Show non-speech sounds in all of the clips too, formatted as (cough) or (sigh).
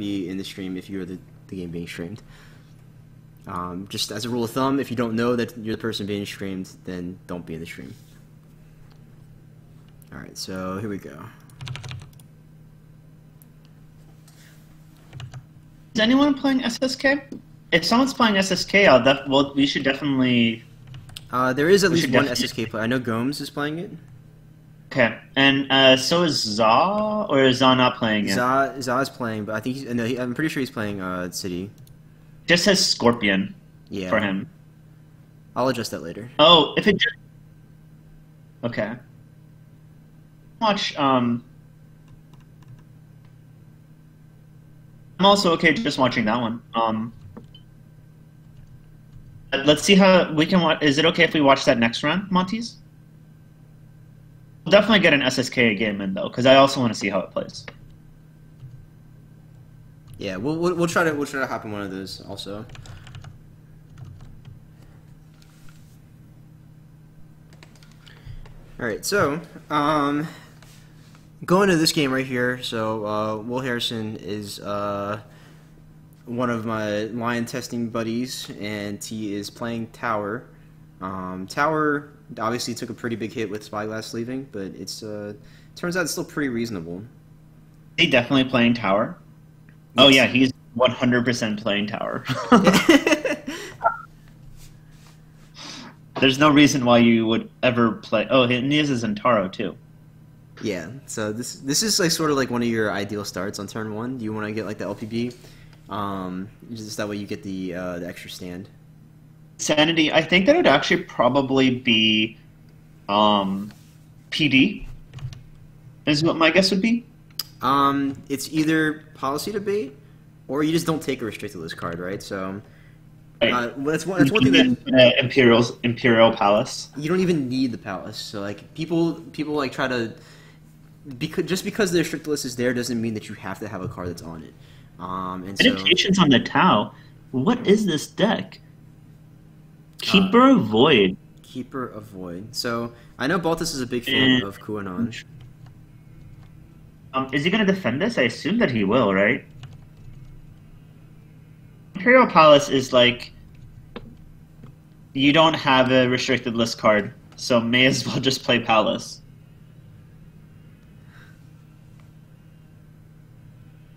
be in the stream if you're the, the game being streamed. Um, just as a rule of thumb, if you don't know that you're the person being streamed, then don't be in the stream. Alright, so here we go. Is anyone playing SSK? If someone's playing SSK, I'll def- well, we should definitely. Uh, there is at least one SSK player. I know Gomes is playing it. Okay, and uh, so is Za, or is Za not playing it? Za is playing, but I think he's, no, he, I'm pretty sure he's playing uh, City. Just says Scorpion Yeah, for him. I'll adjust that later. Oh, if it just okay. Watch. Um, I'm also okay just watching that one. Um, let's see how we can watch. Is it okay if we watch that next round, Monty's? Definitely get an SSK game in though, because I also want to see how it plays. Yeah, we'll, we'll we'll try to we'll try to hop in one of those also. All right, so um, going to this game right here. So uh, Will Harrison is uh, one of my lion testing buddies, and he is playing Tower. Um, Tower obviously took a pretty big hit with Spyglass leaving, but it's uh, turns out it's still pretty reasonable. He definitely playing Tower? Oh yeah, he's 100% playing Tower. (laughs) There's no reason why you would ever play. Oh, and he is a Zentaro too. Yeah, so this this is like sort of like one of your ideal starts on turn one. Do you want to get like the LPB, um, just that way you get the uh, the extra stand. Sanity, I think that would actually probably be um, PD. Is what my guess would be. Um, it's either policy debate, or you just don't take a restricted list card, right? So uh, that's one that's one thing that uh, Imperial's Imperial Palace. you don't even need the palace. So like people people like try to because just because the restricted list is there doesn't mean that you have to have a card that's on it. Um, and so Meditations on the Tao. What is this deck? Keeper of Void. keeper of void. So I know Baltus is a big fan of Kuwanan. Um, is he going to defend this? I assume that he will, right? Imperial Palace is like you don't have a restricted list card, so may as well (laughs) just play Palace.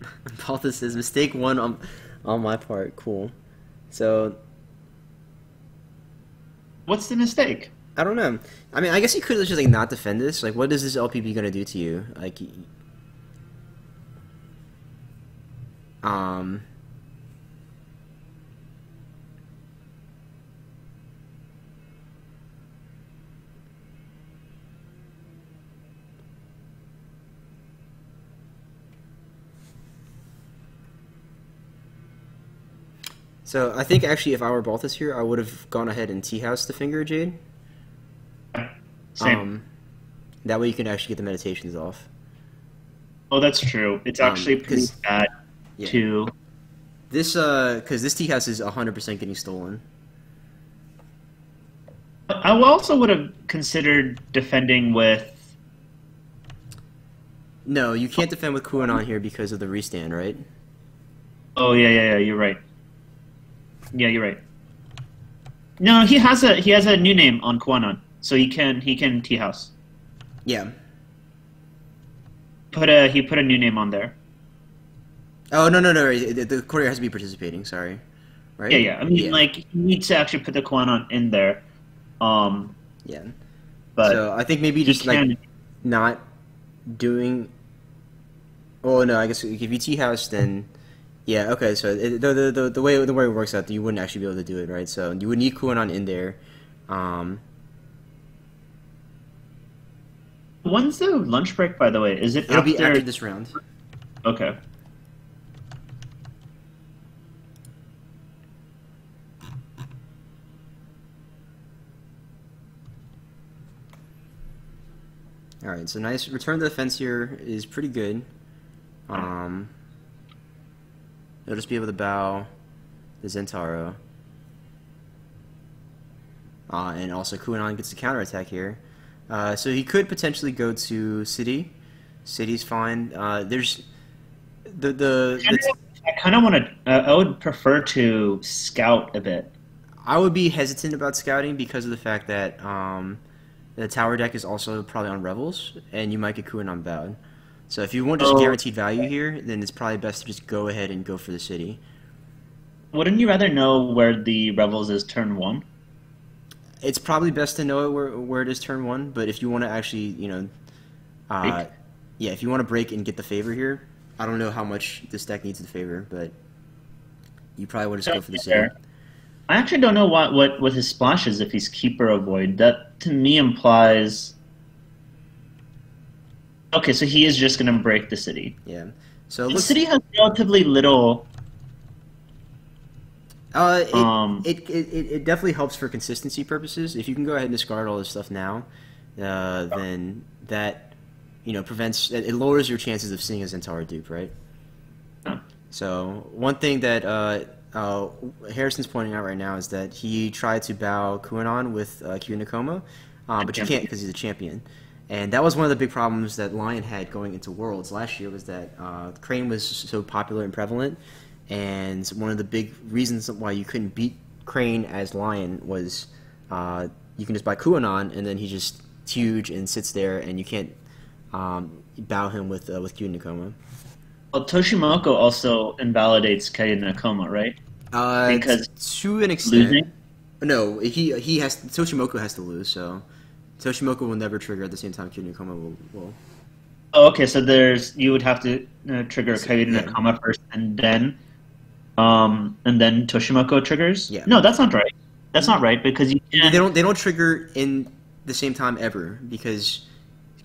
(laughs) Baltus says mistake one on on my part. Cool. So What's the mistake? I don't know. I mean, I guess you could just like not defend this. Like, what is this LPB gonna do to you? Like, um. So I think actually, if I were Baltus here, I would have gone ahead and tea house the finger jade. Same. Um, that way you can actually get the meditations off. oh, that's true. It's um, actually pretty 'cause- bad Yeah. to. This uh, because this tea house is hundred percent getting stolen. I also would have considered defending with. No, you can't defend with Kuwanan here because of the restand, right? Oh yeah, yeah, yeah. You're right. Yeah, you're right. No, he has a he has a new name on Kuwanan, so he can he can tea house. Yeah. Put a he put a new name on there. Oh no no no! The, the courier has to be participating. Sorry, right? Yeah, yeah. I mean, yeah. like you need to actually put the Kuwanan in there. Um, yeah. but so I think maybe he just like can. not doing. Oh no! I guess if you tea house, then yeah. Okay, so it, the, the the the way the way it works out, you wouldn't actually be able to do it, right? So you would need Kuwanan in there. Um, When's the lunch break? By the way, is it it'll after? be after this round. Okay. All right, so nice return to the fence here is pretty good. Um, they'll just be able to bow the Zentaro. Uh, and also Kuwanan gets the counterattack here. Uh, so he could potentially go to City. City's fine. Uh, there's the the, the kind of want to. Uh, I would prefer to scout a bit. I would be hesitant about scouting because of the fact that um, the tower deck is also probably on Revels, and you might get Kuwanan Bowed. So if you want just Oh. guaranteed value here, then it's probably best to just go ahead and go for the city. Wouldn't you rather know where the Rebels is turn one? It's probably best to know where, where it is turn one, but if you want to actually, you know, uh, yeah, if you want to break and get the favor here, I don't know how much this deck needs the favor, but you probably would just go for the city. I actually don't know what, what, what his splash is if he's keeper of void. That to me implies. Okay, so he is just going to break the city. Yeah. So The city has relatively little. Uh, it, Um, it, it, it, it definitely helps for consistency purposes. If you can go ahead and discard all this stuff now, uh, then that you know prevents it, it lowers your chances of seeing a Zentara dupe, right? Yeah. So one thing that uh, uh, Harrison's pointing out right now is that he tried to bow Kuwanan with uh, Q Nakoma, um, but you can't because he's a champion. And that was one of the big problems that Lion had going into Worlds last year was that uh, Crane was so popular and prevalent, and one of the big reasons why you couldn't beat Crane as Lion was uh, you can just buy Kuwanan and then he just huge and sits there and you can't um, bow him with uh, with Q Nakoma. Well, Toshimoko also invalidates Kaya Nakoma, right? Uh, Because to an extent, Losing? no, he he has Toshimoko has to lose, so Toshimoko will never trigger at the same time Q Nakoma will. will. Oh, okay, so there's you would have to uh, trigger Kaya Yeah. Nakoma first, and then, um, and then Toshimoko triggers. Yeah. No, that's not right. That's not right because you They don't they don't trigger in the same time ever because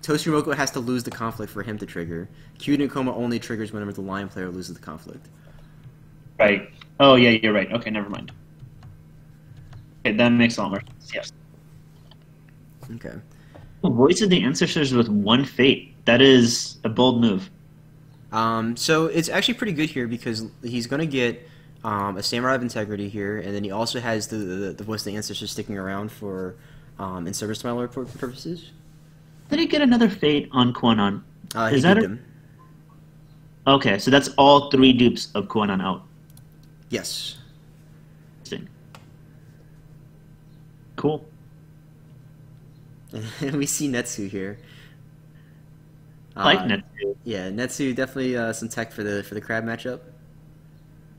Toshimoko has to lose the conflict for him to trigger. Q Nakoma only triggers whenever the lion player loses the conflict. Right. Oh yeah, you're right. Okay, never mind. Okay, that makes a lot more sense. Yes. Okay. The Voice of the Ancestors with one fate. That is a bold move. Um, so it's actually pretty good here because he's going to get um, a Samurai of Integrity here, and then he also has the, the, the Voice of the Ancestors sticking around for um, in service to my lord purposes. Did he get another fate on Kuwanan? Uh, Is that a- them. Okay, so that's all three dupes of Kuwanan out. Yes. Interesting. Cool. (laughs) We see Netsu here. I like Uh, Netsu. Yeah, Netsu definitely uh, some tech for the for the crab matchup.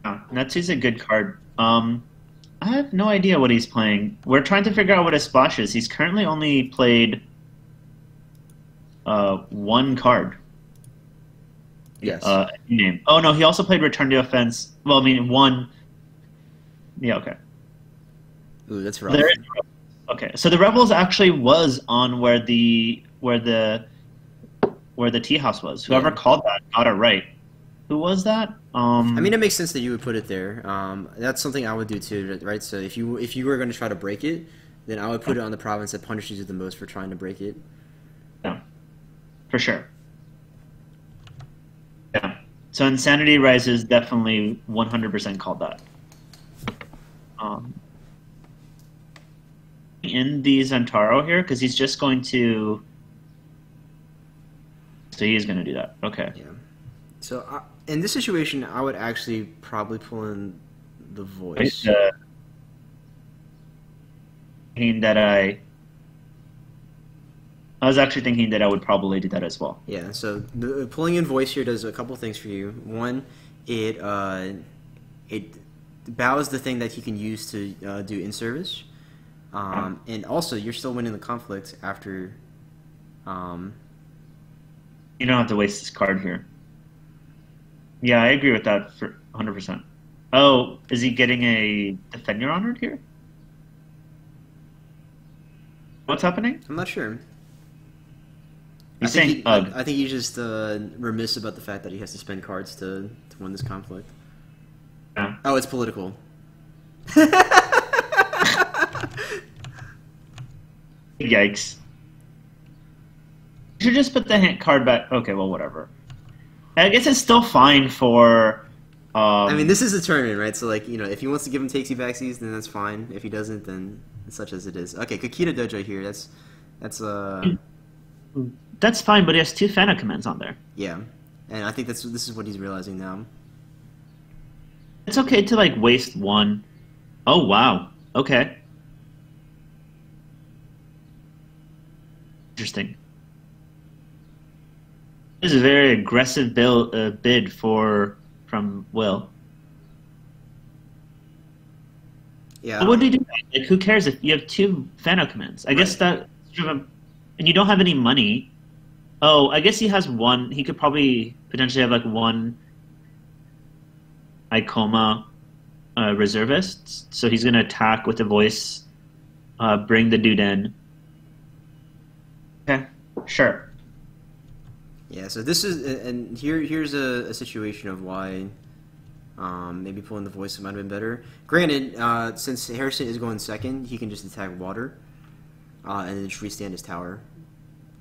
Yeah, Netsu's a good card. Um, I have no idea what he's playing. We're trying to figure out what his splash is. He's currently only played uh, one card. Yes. Uh, name. Oh no, he also played Return to Offense. Well, I mean one. Yeah. Okay. Ooh, that's rough. There is. Okay, so the Rebels actually was on where the where the where the tea house was. Whoever Yeah. called that got it right. Who was that? Um, I mean, it makes sense that you would put it there. Um, that's something I would do too, right? So if you if you were going to try to break it, then I would put it on the province that punishes you the most for trying to break it. Yeah, for sure. Yeah. So Insanity Rises definitely 100% called that. Um, in the Zentaro here, because he's just going to. So he is going to do that. Okay. Yeah. So I, in this situation, I would actually probably pull in the voice. Uh, thinking that I. I was actually thinking that I would probably do that as well. Yeah, so the, pulling in voice here does a couple things for you. One, it uh, it bows the thing that he can use to uh, do in service, um, and also you're still winning the conflict after. Um, You don't have to waste this card here. Yeah, I agree with that for 100%. Oh, is he getting a Defend Your Honored here? What's happening? I'm not sure. He's I think saying he. I, I think he's just uh, remiss about the fact that he has to spend cards to, to win this conflict. Yeah. Oh, it's political. (laughs) Yikes. You should just put the hint card back. Okay, well, whatever. I guess it's still fine for. Um, I mean, this is a tournament, right? So, like, you know, if he wants to give him takesy backsies, then that's fine. If he doesn't, then such as it is. Okay, Kakita Dojo here. That's that's uh That's fine, but he has two Fana commands on there. yeah, and I think that's this is what he's realizing now. It's okay to like waste one. Oh wow. Okay. Interesting. This is a very aggressive bill, uh, bid for from Will. Yeah. But what do you do? Like, who cares if you have two Fano commands? I guess that, a- and you don't have any money. Oh, I guess he has one. He could probably potentially have like one Ikoma uh, reservist. So he's gonna attack with the voice, uh, bring the dude in. Sure. Yeah, so this is, and here here's a, a situation of why um, maybe pulling the voice might have been better. Granted, uh, since Harrison is going second, he can just attack water uh, and then just restand his tower,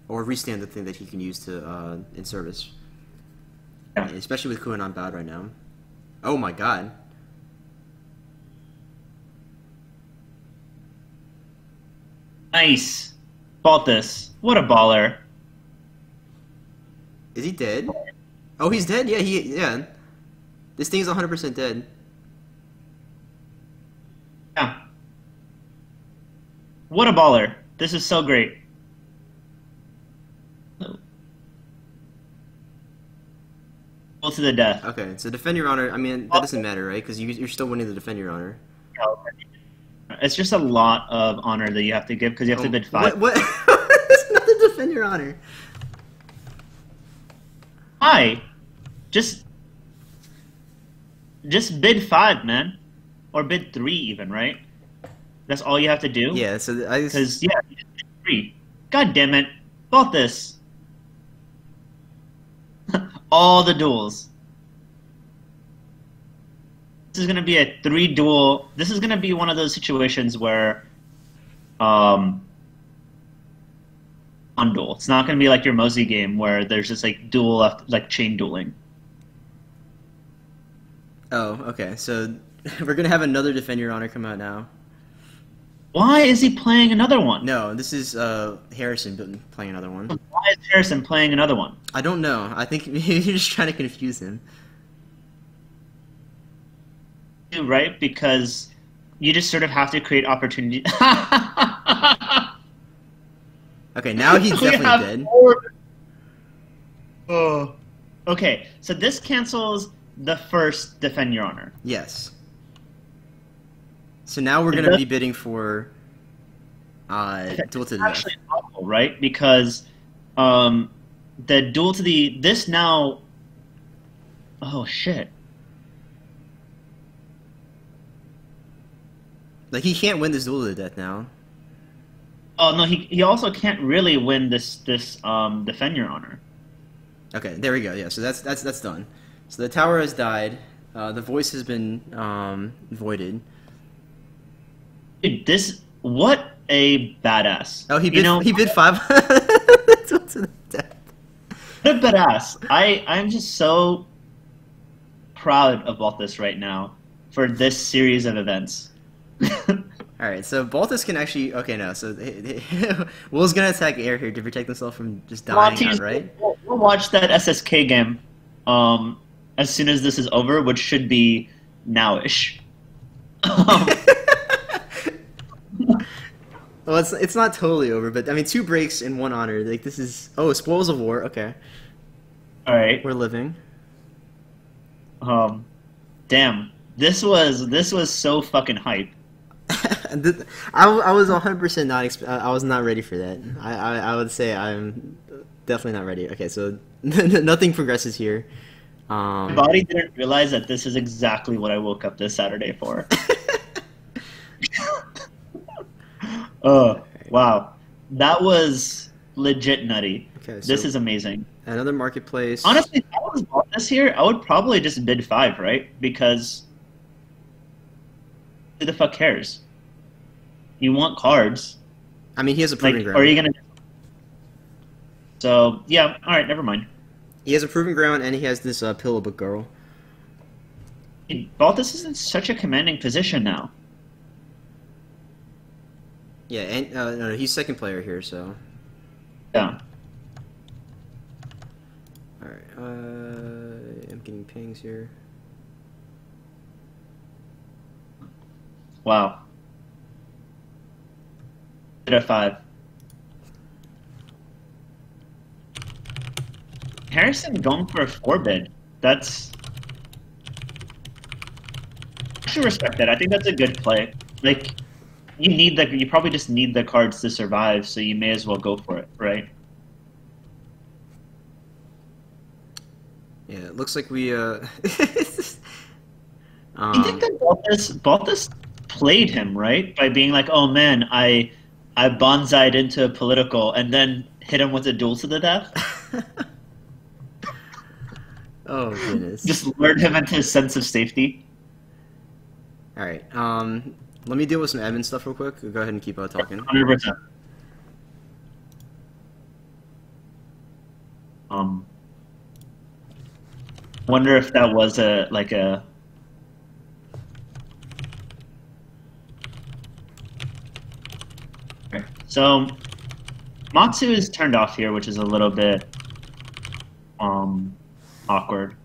or restand the thing that he can use to uh, in service. Yeah. Especially with Kuwanan bad right now. Oh my god. Nice. Bought this. What a baller. Is he dead? Oh, he's dead. Yeah, he yeah. This thing's 100% dead. Yeah. What a baller. This is so great. Go to the death. Okay, so defend your honor. I mean, that doesn't matter, right? Because you, you're still winning the defend your honor. It's just a lot of honor that you have to give because you have to oh, bid five. What? what? (laughs) it's defend your honor. Why? Just, just bid five, man, or bid three even, right? That's all you have to do. Yeah, so I just, Because yeah, just bid three. God damn it! Bought this. (laughs) all the duels. This is gonna be a three duel. This is gonna be one of those situations where, um, duel. It's not gonna be like your Mosey game where there's just like duel left, like chain dueling. Oh, okay. So (laughs) we're gonna have another defend your honor come out now. Why is he playing another one? No, this is uh Harrison playing another one. Why is Harrison playing another one? I don't know. I think (laughs) you're just trying to confuse him. Right? Because you just sort of have to create opportunity. (laughs) Okay, now he's (laughs) definitely dead. four- Oh. Okay, so this cancels the first defend your honor. Yes. So now we're gonna be bidding for uh duel to the death. Actually, awful, right? Because um, the duel to the this now. Oh shit! Like he can't win this duel to the death now. Oh no, he he also can't really win this this um defend your honor. Okay, there we go. Yeah, so that's that's that's done. So the tower has died. Uh, the voice has been um, voided. Dude, this what a badass. Oh, he bid, You know, he bid five. (laughs) the death. What a badass. I I'm just so proud of this right now for this series of events. (laughs) All right, so Baltus can actually. Okay, no. So (laughs) Will's gonna attack air here to protect himself from just dying outright. We'll, we'll watch that SSK game um, as soon as this is over, which should be nowish. Um, (laughs) Well, it's it's not totally over, but I mean, two breaks and one honor. Like this is oh, spoils of war. Okay, all right. we're living. Um, damn. This was this was so fucking hype. (laughs) I, I was 100 percent not exp- I I was not ready for that. I, I I would say I'm definitely not ready. Okay, so (laughs) nothing progresses here. My Um, body didn't realize that this is exactly what I woke up this Saturday for. (laughs) oh wow, that was legit nutty. okay, so This is amazing. another marketplace. Honestly, if I was bought this here, I would probably just bid five, right? Because who the fuck cares? You want cards, I mean, he has a like, proving ground. are you gonna? So yeah, all right, never mind. He has a proving ground, and he has this uh, pillow book girl. Baltus is in such a commanding position now. Yeah, and uh, no, he's second player here, so. Yeah. Alright, uh, I'm getting pings here. Wow. At five. Harrison going for a four bid. That's. I should respect that. I think that's a good play. Like, you need the. You probably just need the cards to survive, so you may as well go for it, right? Yeah, it looks like we. Uh... (laughs) I think um, that Balthus, Balthus played him right by being like, "Oh man, I I bonsaied into political and then hit him with a duel to the death." (laughs) oh goodness. Just lured him into his sense of safety. All right. Um, let me deal with some admin stuff real quick. Go ahead and keep on talking. Hundred percent. Um, wonder if that was a like a. Okay, So, Matsu is turned off here, which is a little bit um awkward.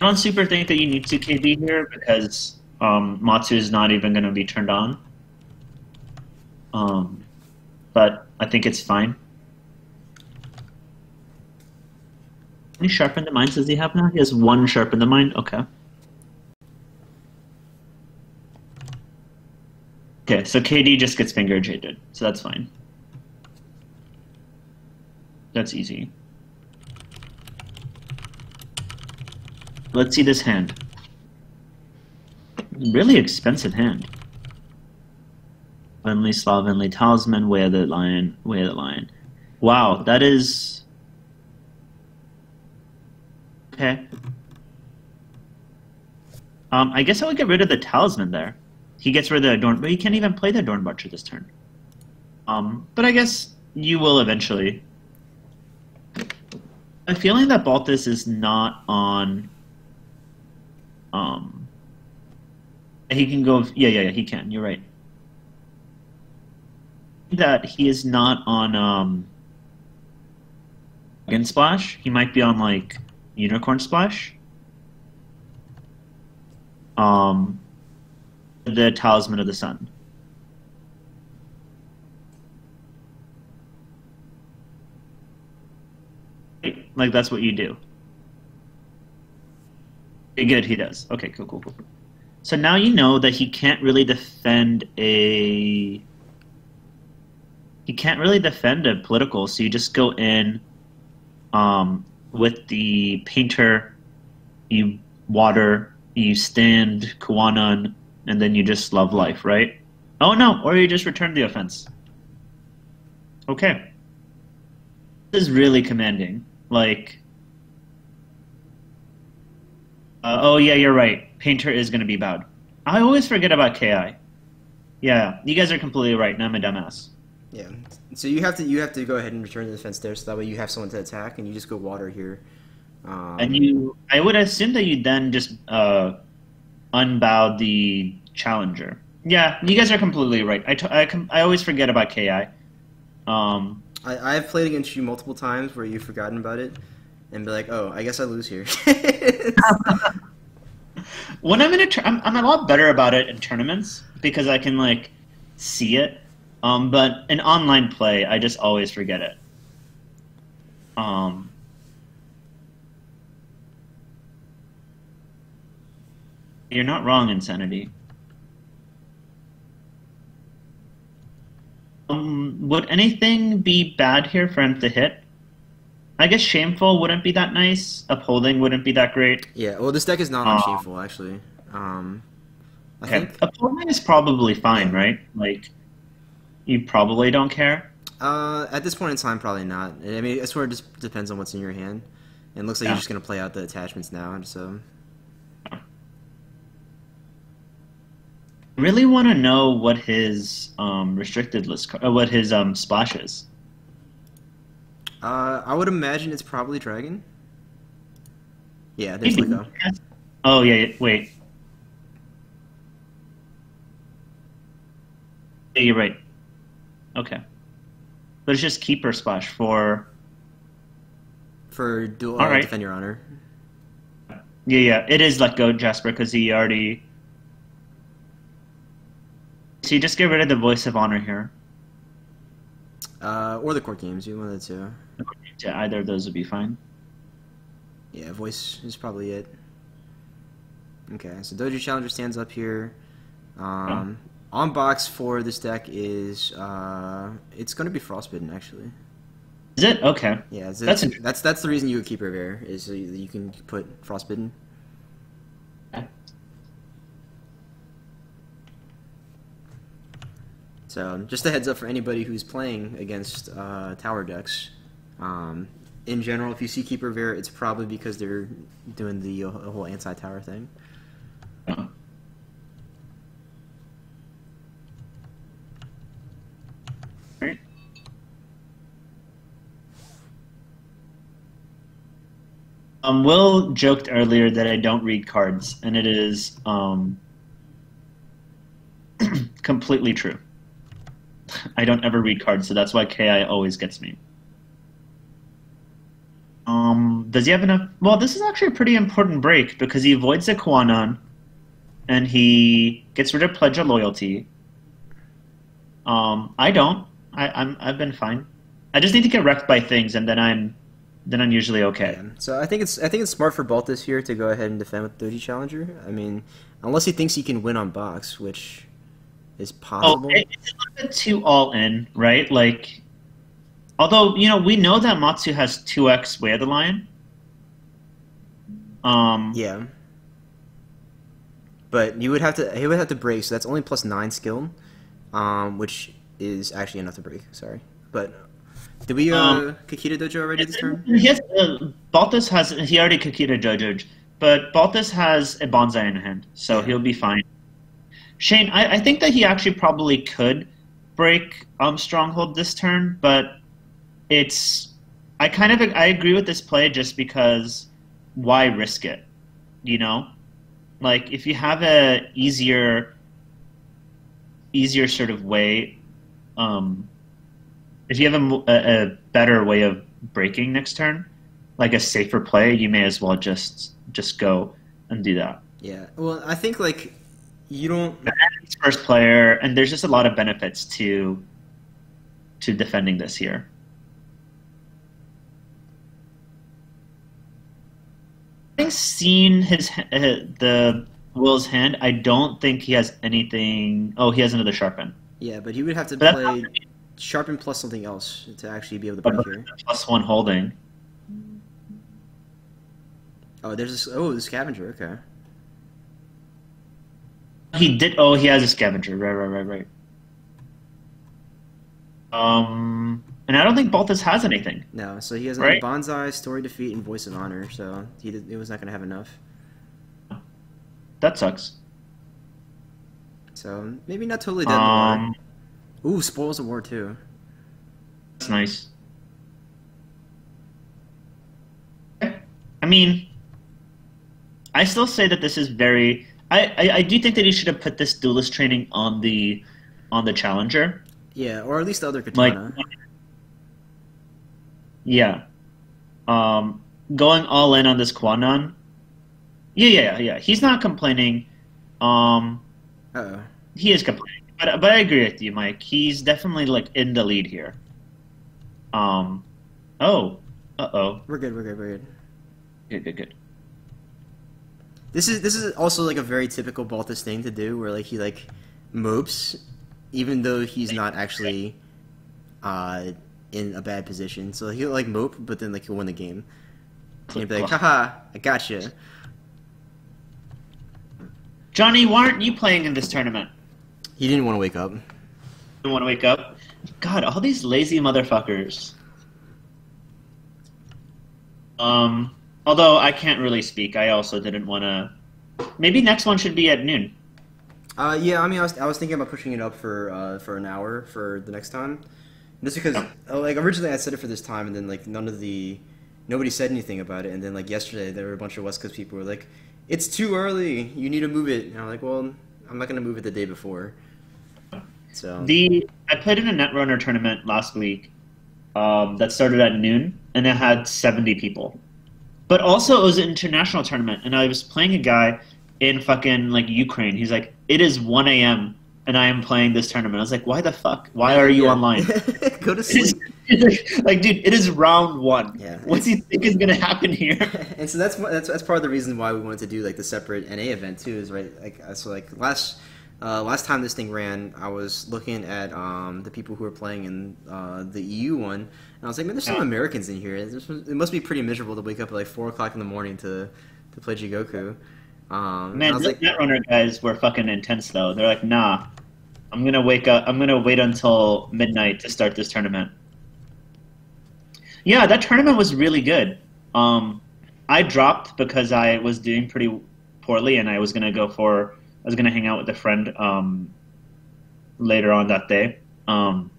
I don't super think that you need to KB here because um, Matsu is not even going to be turned on. Um, but I think it's fine. How many sharpen the minds does he have now? He has one sharpen the mind. Okay. Okay, so KD just gets finger jaded, so that's fine. That's easy. Let's see this hand. Really expensive hand. Vinley, Slovenly, Talisman, of the Lion, of the Lion. Wow, that is. Okay. Um, I guess I would get rid of the Talisman there. He gets rid of the Adorn, but he can't even play the Adorn Butcher this turn. Um, but I guess you will eventually. I'm feeling that Balthus is not on. Um, he can go. Yeah, yeah, yeah. He can. You're right. That he is not on um, Dragon Splash. He might be on like Unicorn Splash. Um, the Talisman of the Sun. Like that's what you do. Good, he does. Okay, cool, cool, cool. So now you know that he can't really defend a. He can't really defend a political, so you just go in um, with the painter, you water, you stand Kuwanan, and then you just love life, right? Oh no, or you just return the offense. Okay. This is really commanding. Like, uh, oh yeah, you're right. Painter is going to be bowed. I always forget about Ki. Yeah, you guys are completely right. Now I'm a dumbass. Yeah. So you have to you have to go ahead and return the defense there, so that way you have someone to attack, and you just go water here. Um, And you, I would assume that you then just uh, unbowed the challenger. Yeah, you guys are completely right. I, t- I, com- I always forget about Ki. Um, I, I've played against you multiple times where you've forgotten about it, and be like, oh, I guess I lose here. (laughs) when I'm in a, tur- I'm, I'm a lot better about it in tournaments because I can like see it. Um, but in online play, I just always forget it. Um, you're not wrong, insanity. Um, would anything be bad here for him to hit? I guess shameful wouldn't be that nice. Upholding wouldn't be that great. yeah. Well, this deck is not on Aw. shameful actually. Um, I Okay. think Upholding is probably fine, right? Like, you probably don't care. uh, at this point in time, probably not. I mean, I swear it just depends on what's in your hand. And it looks like Yeah. you're just gonna play out the attachments now. So Really want to know what his um, restricted list, uh, what his um, splash is. uh, I would imagine it's probably dragon. Yeah, there's Maybe. Lego. Oh yeah, yeah, wait. Yeah, you're right. Okay, but it's just keeper splash for. for dual All right. defend your honor. Yeah, yeah, it is let go Jasper because he already. So you just get rid of the voice of honor here. Uh, or the court games, you one of the two. To either of those would be fine. Yeah, voice is probably it. Okay, so Dojo Challenger stands up here. Um, On box for this deck is uh, it's going to be Frostbitten actually. Is it okay? Yeah, That's that's that's that's the reason you would keep Revere is so you, you can put Frostbitten. Okay. So just a heads up for anybody who's playing against uh, tower decks. Um, in general, if you see Keeper Revere, it's probably because they're doing the uh, whole anti-tower thing. Um, Will joked earlier that I don't read cards, and it is um, (clears throat) completely true. I don't ever read cards, so that's why Ki always gets me. Um, does he have enough? Well, this is actually a pretty important break because he avoids the Kuwanan, and he gets rid of Pledge of Loyalty. Um, I don't. I, I'm. I've been fine. I just need to get wrecked by things, and then I'm, then I'm usually okay. Yeah. So I think it's I think it's smart for Bolt this year to go ahead and defend with Doji Challenger. I mean, unless he thinks he can win on box, which is Oh, possible. it- it's a little bit too all in, right? Like, although you know we know that Matsu has two X Way of the Lion. Um, Yeah. But you would have to he would have to break, so that's only plus nine skill, um, which is actually enough to break. Sorry, but did we uh, Um, Kakita Dojo already this turn? Yes, uh, Baltus has he already Kakita Jojo, but Baltus has a bonsai in hand, so Yeah. he'll be fine. Shane, I, I think that he actually probably could break um Stronghold this turn, but it's I kind of I agree with this play just because why risk it? You know, like if you have a easier easier sort of way, um, if you have a, a, a better way of breaking next turn, like a safer play, you may as well just just go and do that. Yeah. Well, I think like you don't. First player, and there's just a lot of benefits to to defending this here. Having seen his uh, the Will's hand, I don't think he has anything. Oh, he has another sharpen. Yeah, but he would have to But play sharpen plus something else to actually be able to break here. plus one holding. Oh, there's this. Oh, the scavenger. Okay. He did. Oh, he has a scavenger. Right, right, right, right. Um, and I don't think Baltus has anything. No, so he has Right. bonsai, story defeat, and voice of honor. So he did, he was not going to have enough. That sucks. So maybe not totally dead in the water. Um, Ooh, spoils of war too. that's nice. I mean, I still say that this is very. I, I, I do think that he should have put this duelist training on the on the challenger. Yeah, or at least the other Like, katana. yeah, um, going all in on this Kuwanan. Yeah, yeah, yeah. He's not complaining. Um, uh oh. he is complaining, but but I agree with you, Mike. He's definitely like in the lead here. Um, oh, uh oh, We're good. We're good. We're good. good, good, good. This is this is also like a very typical Baltus thing to do, where like he like mopes, even though he's not actually uh in a bad position. So he'll like mope, but then like he'll win the game. And he'll be like, haha, I gotcha. Johnny, why aren't you playing in this tournament? He didn't want to wake up. Didn't want to wake up? God, all these lazy motherfuckers. Um, although I can't really speak, I also didn't want to. Maybe next one should be at noon. Uh, yeah, I mean, I was, I was thinking about pushing it up for uh, for an hour for the next time, just because uh, like originally I said it for this time, and then like none of the nobody said anything about it, and then like yesterday there were a bunch of West Coast people who were like, "It's too early, you need to move it," and I'm like, "Well, I'm not gonna move it the day before." So The I played in a Netrunner tournament last week um, that started at noon, and it had seventy people. But also, it was an international tournament, and I was playing a guy in fucking like Ukraine. He's like, "It is one a.m. and I am playing this tournament. I was like, why the fuck? Why are you Yeah. online? (laughs) Go to sleep. (laughs) like, dude, it is round one. Yeah. What do you think is gonna happen here? (laughs) and so that's that's that's part of the reason why we wanted to do like the separate NA event too. Is right like so like last uh, last time this thing ran, I was looking at um, the people who were playing in uh, the EU one, and I was like, man, there's some. Americans in here. It must be pretty miserable to wake up at like four o'clock in the morning to to play Jigoku. Um, Man, those like, Netrunner guys were fucking intense though. They're like, nah, I'm gonna wake up. I'm gonna wait until midnight to start this tournament. Yeah, that tournament was really good. Um, I dropped because I was doing pretty poorly, and I was gonna go for. I was gonna hang out with a friend um, later on that day. Um,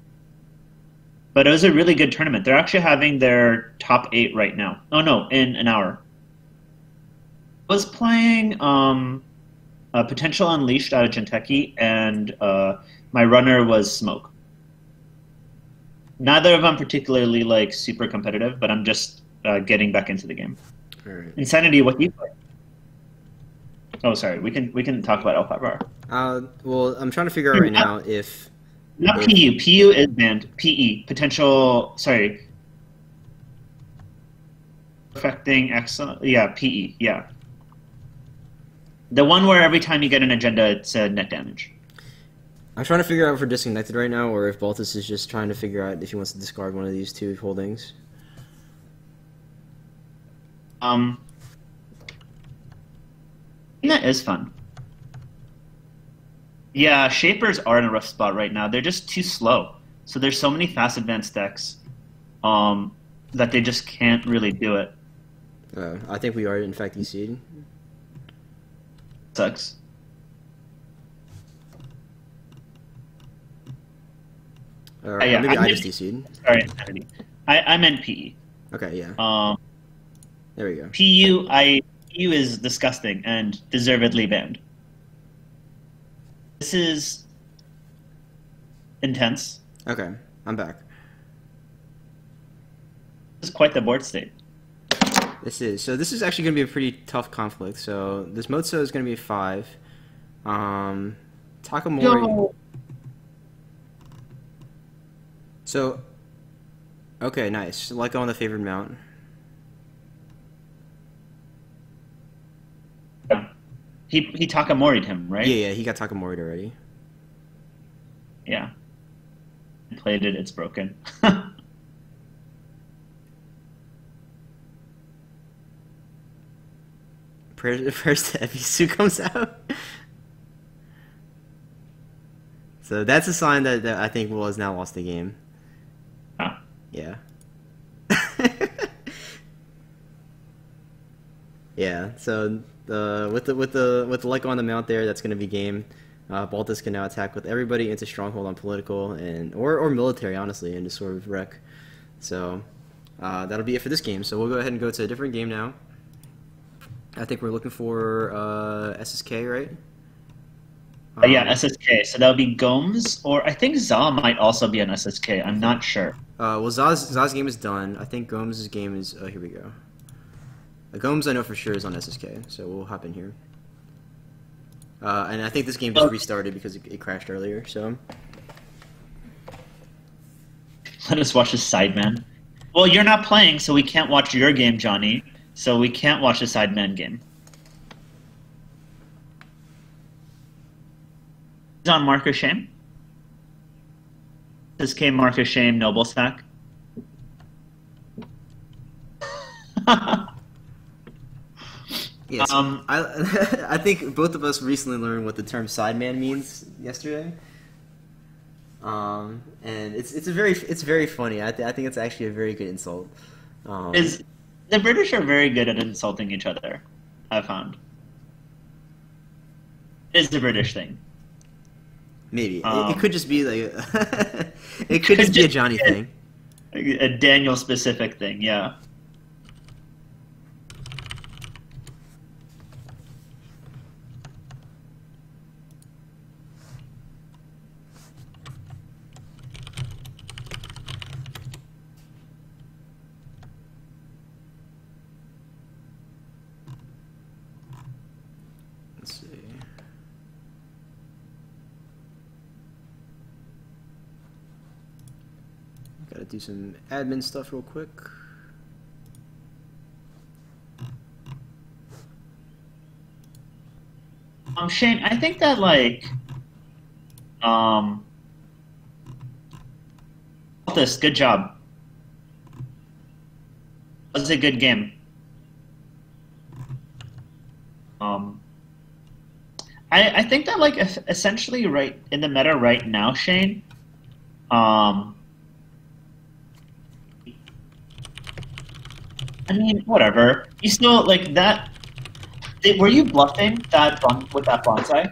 but it was a really good tournament. They're actually having their top eight right now. Oh no, in an hour was playing um, Potential Unleashed out of Jinteki, and uh, my runner was Smoke. Neither of them particularly like super competitive, but I'm just uh, getting back into the game. right. Insanity, what do you play? Oh, sorry. We can we can talk about L5R. Uh, well, I'm trying to figure out right now if Not. PU. PU is banned. PE potential. Sorry. Affecting excellent. Yeah, PE. Yeah. The one where every time you get an agenda, it's uh, net damage. I'm trying to figure out if we're disconnected right now, or if Baltus is just trying to figure out if he wants to discard one of these two holdings. Um, that is fun. Yeah, Shapers are in a rough spot right now. They're just too slow. So there's so many fast advanced decks um, that they just can't really do it. Uh, I think we are in fact EC'd. Sucks. Or Uh, yeah, maybe I'm I just- EC'd. Sorry. I, I meant PE. Okay, yeah. Um, There we go. PU, I PU is disgusting and deservedly banned. This is intense. Okay, I'm back. This is quite the board state. This is so. This is actually going to be a pretty tough conflict. So this Mozo is going to be five. Um, Takamori. So, okay, nice. Let go on the favored mount. He he Takamori'd him, right? Yeah, yeah, he got Takamori'd already. Yeah. Played it, it's broken. (laughs) Prayers (laughs) Ebisu comes out. so that's a sign that, that I think Will has now lost the game. Ah. Yeah. (laughs) yeah. So the with the with the with the like on the mount there, that's going to be game. Uh, Baltus can now attack with everybody into stronghold on political and or or military, honestly, and just sort of wreck. So uh, that'll be it for this game. So we'll go ahead and go to a different game now. I think we're looking for uh, SSK, right? Uh, yeah, Um, SSK. So that would be Gomes, or I think Za might also be an SSK. I'm not sure. Uh, well, Zaz's game is done. I think Gomes' game is. Oh, here we go. Uh, Gomes, I know for sure, is on SSK, so we'll hop in here. Uh, and I think this game just Okay. restarted because it, it crashed earlier. So Let us watch the Sideman. Well, you're not playing, so we can't watch your game, Johnny. So we can't watch the Sideman game. He's on Mark of Shame. SSK Mark of Shame Noble Stack. (laughs) yeah, so Um, I (laughs) I think both of us recently learned what the term sideman means yesterday. Um, and it's it's a very it's very funny. I, th- I think it's actually a very good insult. Um, is the British are very good at insulting each other. I've found. Is the British thing. maybe it, it um, could just be like (laughs) it could just be a Johnny be- thing. A Daniel specific thing, yeah. Let's see. Gotta some admin stuff real quick. Um, Shane, I think that like, um, this good job. That was a good game. Um, I I think that like essentially right in the meta right now, Shane. Um, I mean, whatever. You still like that. Did, were you bluffing that bon- with that bonsai?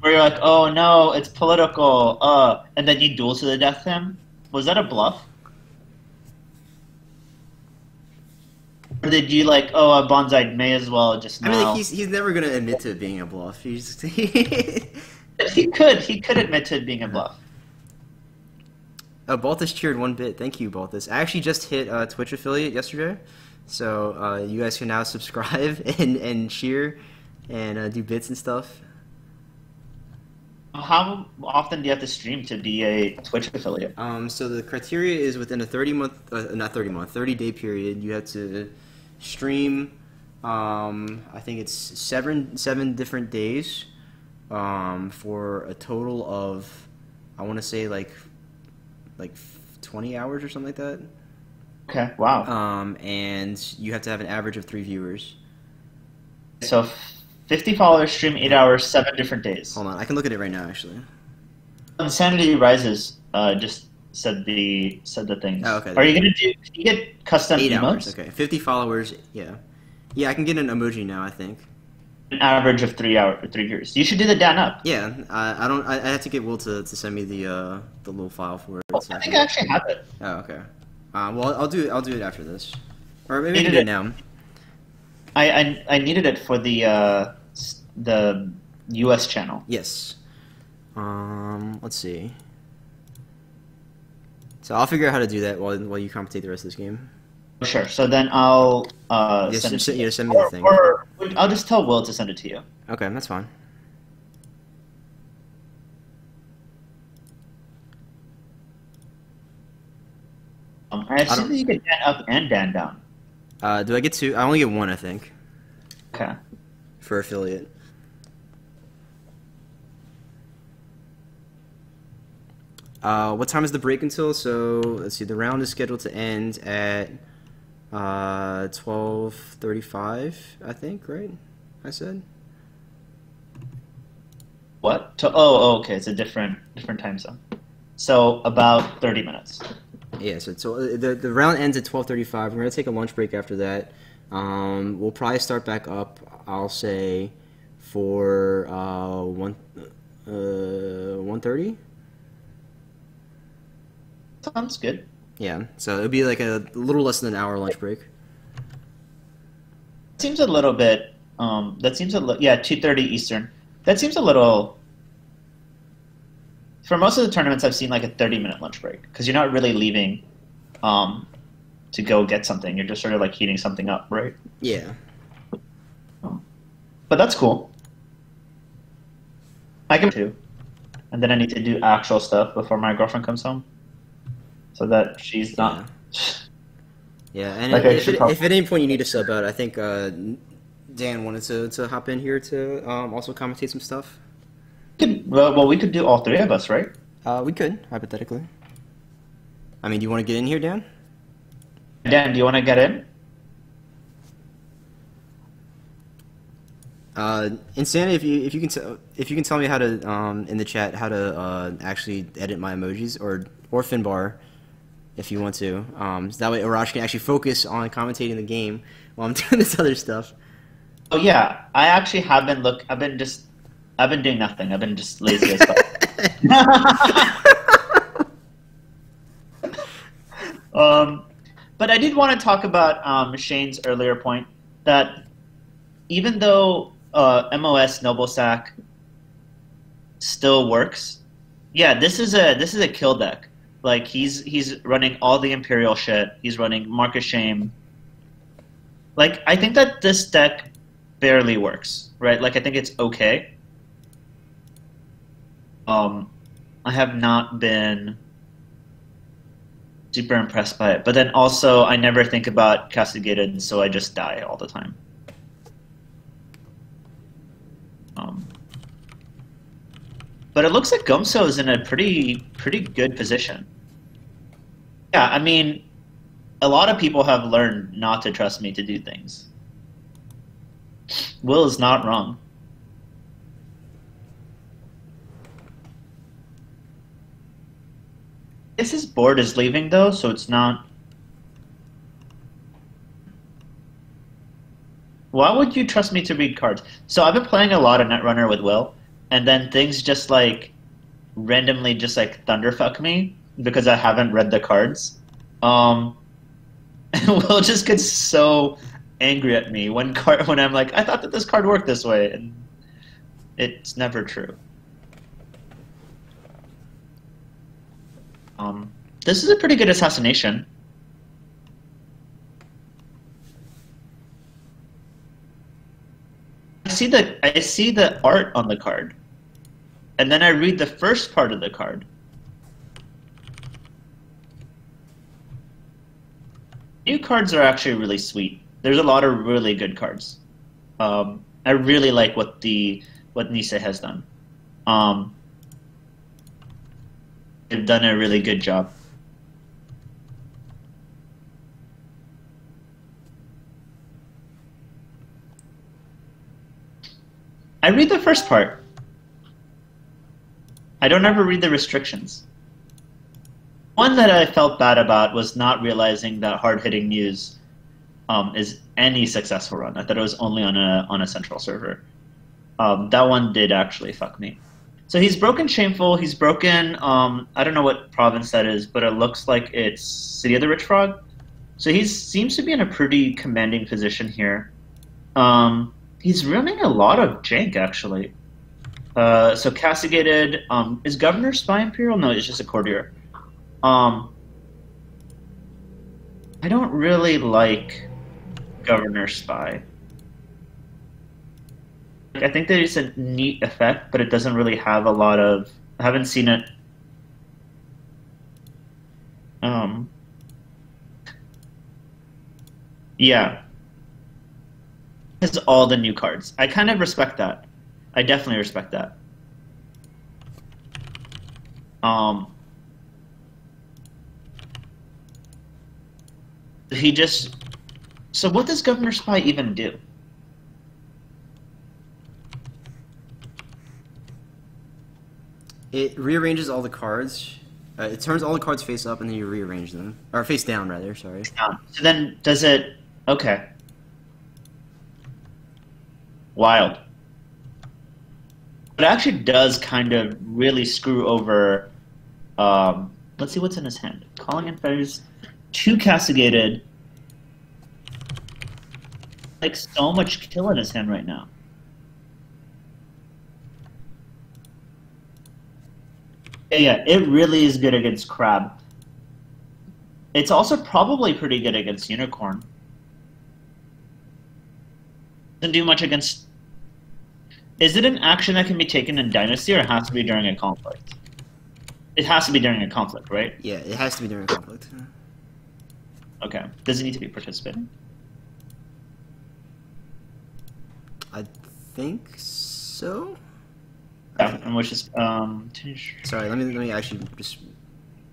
Where you're like, oh no, it's political, uh, and then you duel to the death him? Was that a bluff? Or did you like, oh, a bonsai may as well just I mean, like, he's he's never gonna admit to it being a bluff. He's (laughs) He could, he could admit to it being a bluff. Oh, Baltus cheered one bit. Thank you, Baltus. I actually just hit uh, Twitch affiliate yesterday, so uh, you guys can now (laughs) subscribe (laughs) and and cheer and uh, do bits and stuff. How often do you have to stream to be a Twitch affiliate? Um, so the criteria is within a thirty month, uh, not thirty month, thirty day period. You have to stream. Um, I think it's seven seven different days um, for a total of, I want to say like like twenty hours or something like that. Okay, wow. Um, and you have to have an average of three viewers. So, 50 followers stream 8 hours, 7 different days. Hold on, I can look at it right now. Actually, Insanity Rises uh, just said the said the things. Oh, okay. Are you gonna do? You get custom eight emotes? hours. Okay, fifty followers. Yeah, yeah. I can get an emoji now. I think. An average of three hour three years. You should do the down up. Yeah, I, I don't. I, I have to get Will to, to send me the uh the little file for it. so I think I actually have it. Oh, okay. Uh, well, I'll do it. I'll do it after this, or maybe I do it now. I I, I needed it for the uh, the U.S. channel. Yes. Um, let's see. So I'll figure out how to do that while while you commentate the rest of this game. Sure. So then I'll uh, Just- send it to you. send me the or, thing. Or I'll just tell Will to send it to you. Okay, that's fine. Um, I assume don't- that you get Dan up and Dan down. Uh, do I get two? I only get one, I think, Okay. for affiliate. Uh, what time is the break until? So let's see. The round is scheduled to end at uh, twelve thirty-five. I think, right? I said. What? To, oh, oh, okay. It's a different different time zone. So about thirty minutes. Yeah, so, so uh, the the round ends at twelve thirty five. We're gonna take a lunch break after that. Um, we'll probably start back up. I'll say for uh, one uh, one thirty. Sounds good. Yeah, so it'll be like a little less than an hour lunch break. Seems a little bit. Um, that seems a li- yeah, two thirty Eastern. That seems a little. For most of the tournaments, I've seen like a thirty minute lunch break because you're not really leaving, um, to go get something. You're just sort of like heating something up, right? Yeah, But that's cool. I can too, and then I need to do actual stuff before my girlfriend comes home, so that she's not. yeah, (sighs) and Like if, it, if at any point you need to sub out, I think uh, Dan wanted to, to hop in here to um, also commentate some stuff. Could, well, well, we could do all three of us, right? Uh, we could hypothetically. I mean, do you want to get in here, Dan? Dan, do you want to get in? Uh, Insanity, if you if you can if you can tell me how to um, in the chat how to uh, actually edit my emojis or or Finbar, if you want to, um, so that way Arash can actually focus on commentating the game while I'm (laughs) doing this other stuff. Oh yeah, I actually have been look. I've been just. I've been doing nothing. I've been just lazy as fuck. (laughs) um, but I did want to talk about um, Shane's earlier point that even though uh, MOS Noble Sack still works, yeah, this is a this is a kill deck. Like he's he's running all the Imperial shit. He's running Mark of Shame. Like I think that this deck barely works, right? Like I think it's okay. Um, I have not been super impressed by it. But then also, I never think about castigated, so I just die all the time. Um, but it looks like Gomeso is in a pretty pretty good position. Yeah, I mean, a lot of people have learned not to trust me to do things. Will is not wrong. Guess his board is leaving though, so it's not. Why would you trust me to read cards? So I've been playing a lot of Netrunner with Will, and then things just like randomly just like thunderfuck me because I haven't read the cards. Um, (laughs) Will just gets so angry at me when card when I'm like, I thought that this card worked this way, and it's never true. Um, this is a pretty good assassination. I see the I see the art on the card, and then I read the first part of the card. New cards are actually really sweet. There's a lot of really good cards. Um, I really like what the what Nisa has done. Um, they've done a really good job. I read the first part. I don't ever read the restrictions. One that I felt bad about was not realizing that hard hitting news um, is any successful run. I thought it was only on a on a central server. Um, that one did actually fuck me. So he's broken Shameful. He's broken. Um, I don't know what province that is, but it looks like it's City of the Rich Frog. So he seems to be in a pretty commanding position here. Um, he's running a lot of jank actually. Uh, so castigated um, is Governor Spy Imperial? No, it's just a courtier. Um, I don't really like Governor Spy. I think there is a neat effect, but it doesn't really have a lot of. I haven't seen it. Um. Yeah. It's all the new cards. I kind of respect that. I definitely respect that. Um. He just. So what does Governor Spy even do? It rearranges all the cards. Uh, it turns all the cards face up, and then you rearrange them, or face down rather. Sorry. Um, so then, does it? Okay. Wild. It actually does kind of really screw over. Um, let's see what's in his hand. Calling in Favors, two castigated. Like so much kill in his hand right now. Yeah, it really is good against Crab. It's also probably pretty good against Unicorn. Doesn't do much against. Is it an action that can be taken in Dynasty, or it has to be during a conflict? It has to be during a conflict, right? Yeah, it has to be during a conflict. Okay. Does it need to be participating? I think so. Yeah, and which is um. Sorry, let me let me actually just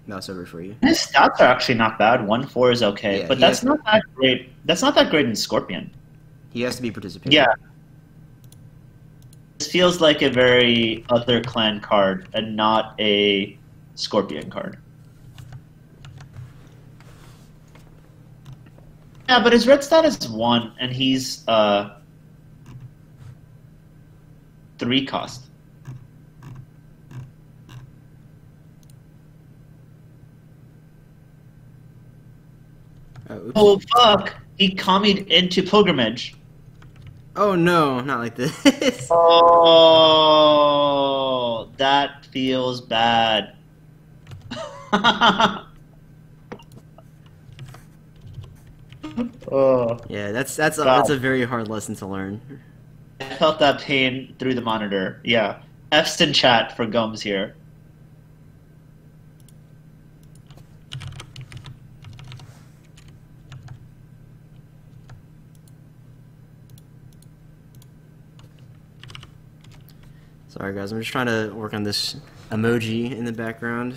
mouse over for you. His stats are actually not bad. One four is okay, Yeah, but that's not that great. That's not that great in Scorpion. He has to be participating. Yeah. This feels like a very other clan card and not a Scorpion card. Yeah, but his red stat is one, and he's uh three cost. Oh. Oh fuck! He commied into pilgrimage. Oh, no, not like this. (laughs) Oh, that feels bad. (laughs) oh, yeah, that's that's a, that's a very hard lesson to learn. I felt that pain through the monitor. Yeah. F's in chat for gums here. Sorry, guys. I'm just trying to work on this emoji in the background.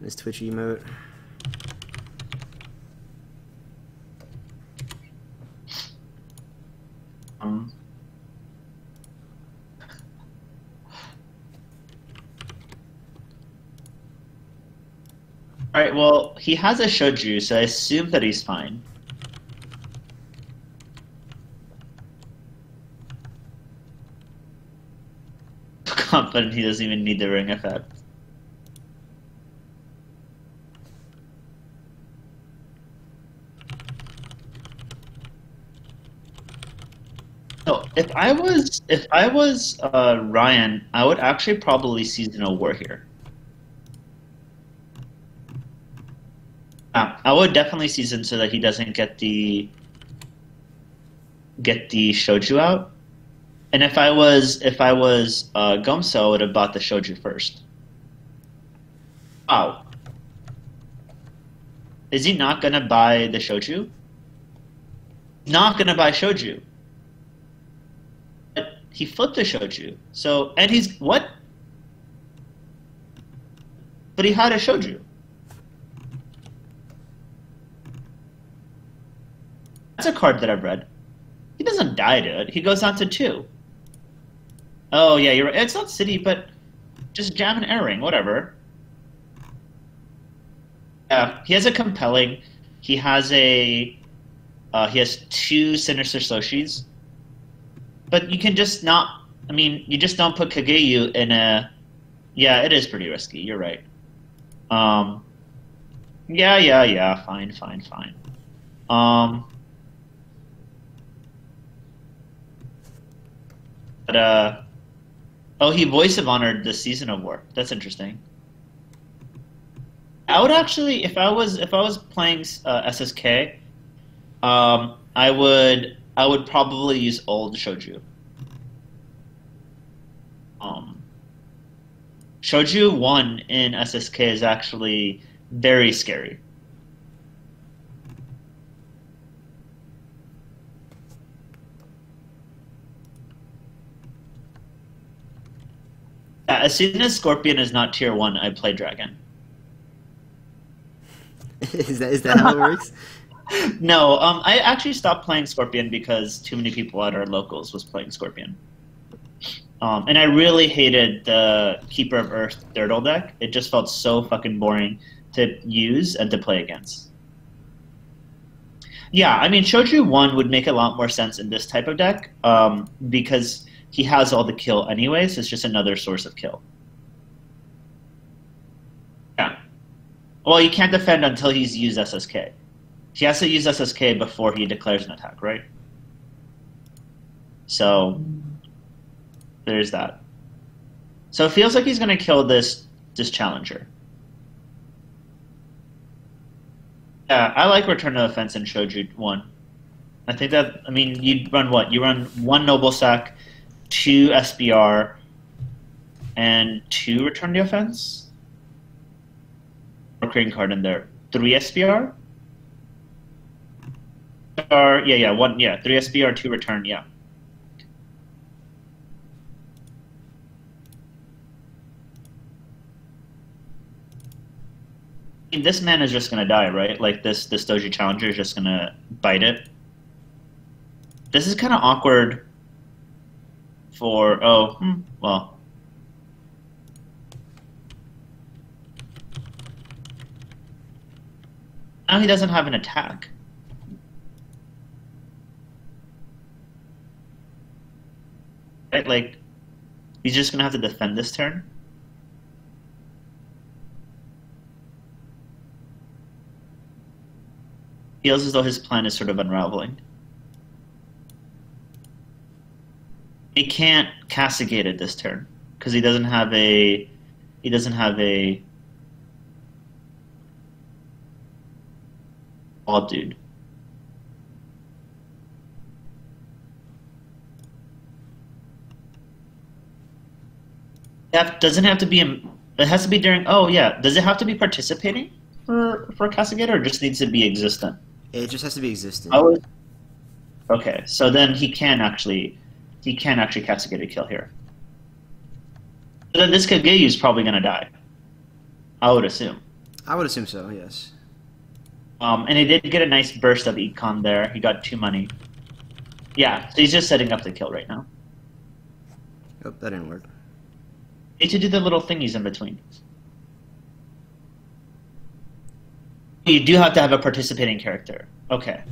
This Twitch emote. Um, all right. Well, he has a shoju, so I assume that he's fine. Confident he doesn't even need the ring effect. No, if I was if I was uh, Ryan, I would actually probably season a war here. Yeah, I would definitely season so that he doesn't get the get the shoju out. And if I was if I was uh, Gomeso, I would have bought the shoju first. Wow. Is he not gonna buy the shoju? Not gonna buy shoju. But he flipped the shoju. So and he's what? But he had a shoju. That's a card that I've read. He doesn't die to it. He goes on to two. Oh yeah, you're right. It's not city, but just jam an airing, whatever. Yeah, he has a compelling. He has a. Uh, he has two sinister Soshis. But you can just not. I mean, you just don't put Kageyu in a. Yeah, it is pretty risky. You're right. Um. Yeah, yeah, yeah. Fine, fine, fine. Um. But uh. Oh, he voice of honored the season of war. That's interesting. I would actually, if I was if I was playing uh, SSK, um, I would I would probably use old shoju. Um, shoju one in SSK is actually very scary. Yeah, as soon as Scorpion is not tier one, I play Dragon. (laughs) is that is that how it works? (laughs) no, um, I actually stopped playing Scorpion because too many people at our locals was playing Scorpion. Um, and I really hated the Keeper of Earth Dirtle deck. It just felt so fucking boring to use and to play against. Yeah, I mean, Shoju 1 would make a lot more sense in this type of deck um, because he has all the kill anyways. It's just another source of kill. Yeah. Well, you can't defend until he's used SSK. He has to use SSK before he declares an attack, right? So there's that. So it feels like he's going to kill this this challenger. Yeah, I like Return to Offense and Shoju one. I think that I mean you run what? You run one Noble Sack, two SBR, and two Return to Offense. Or green card in there. Three SBR. Or yeah, yeah, one yeah, three SBR, two return, yeah. This man is just gonna die, right? Like this this Doji Challenger is just gonna bite it. This is kind of awkward for oh hmm, well. Now he doesn't have an attack. Right, like he's just gonna have to defend this turn. Feels as though his plan is sort of unraveling. He can't castigate it this turn because he doesn't have a he doesn't have a oh dude. That doesn't have to be. It has to be during. Oh yeah. Does it have to be participating for for Castigator, or just needs to be existent? It just has to be existent. Was, okay, so then he can actually he can actually castigate a kill here. So then this Kageyu's is probably going to die. I would assume. I would assume so. Yes. Um, and he did get a nice burst of econ there. He got two money. Yeah, so he's just setting up the kill right now. Oh, that didn't work. Need to do the little thingies in between. You do have to have a participating character. Okay.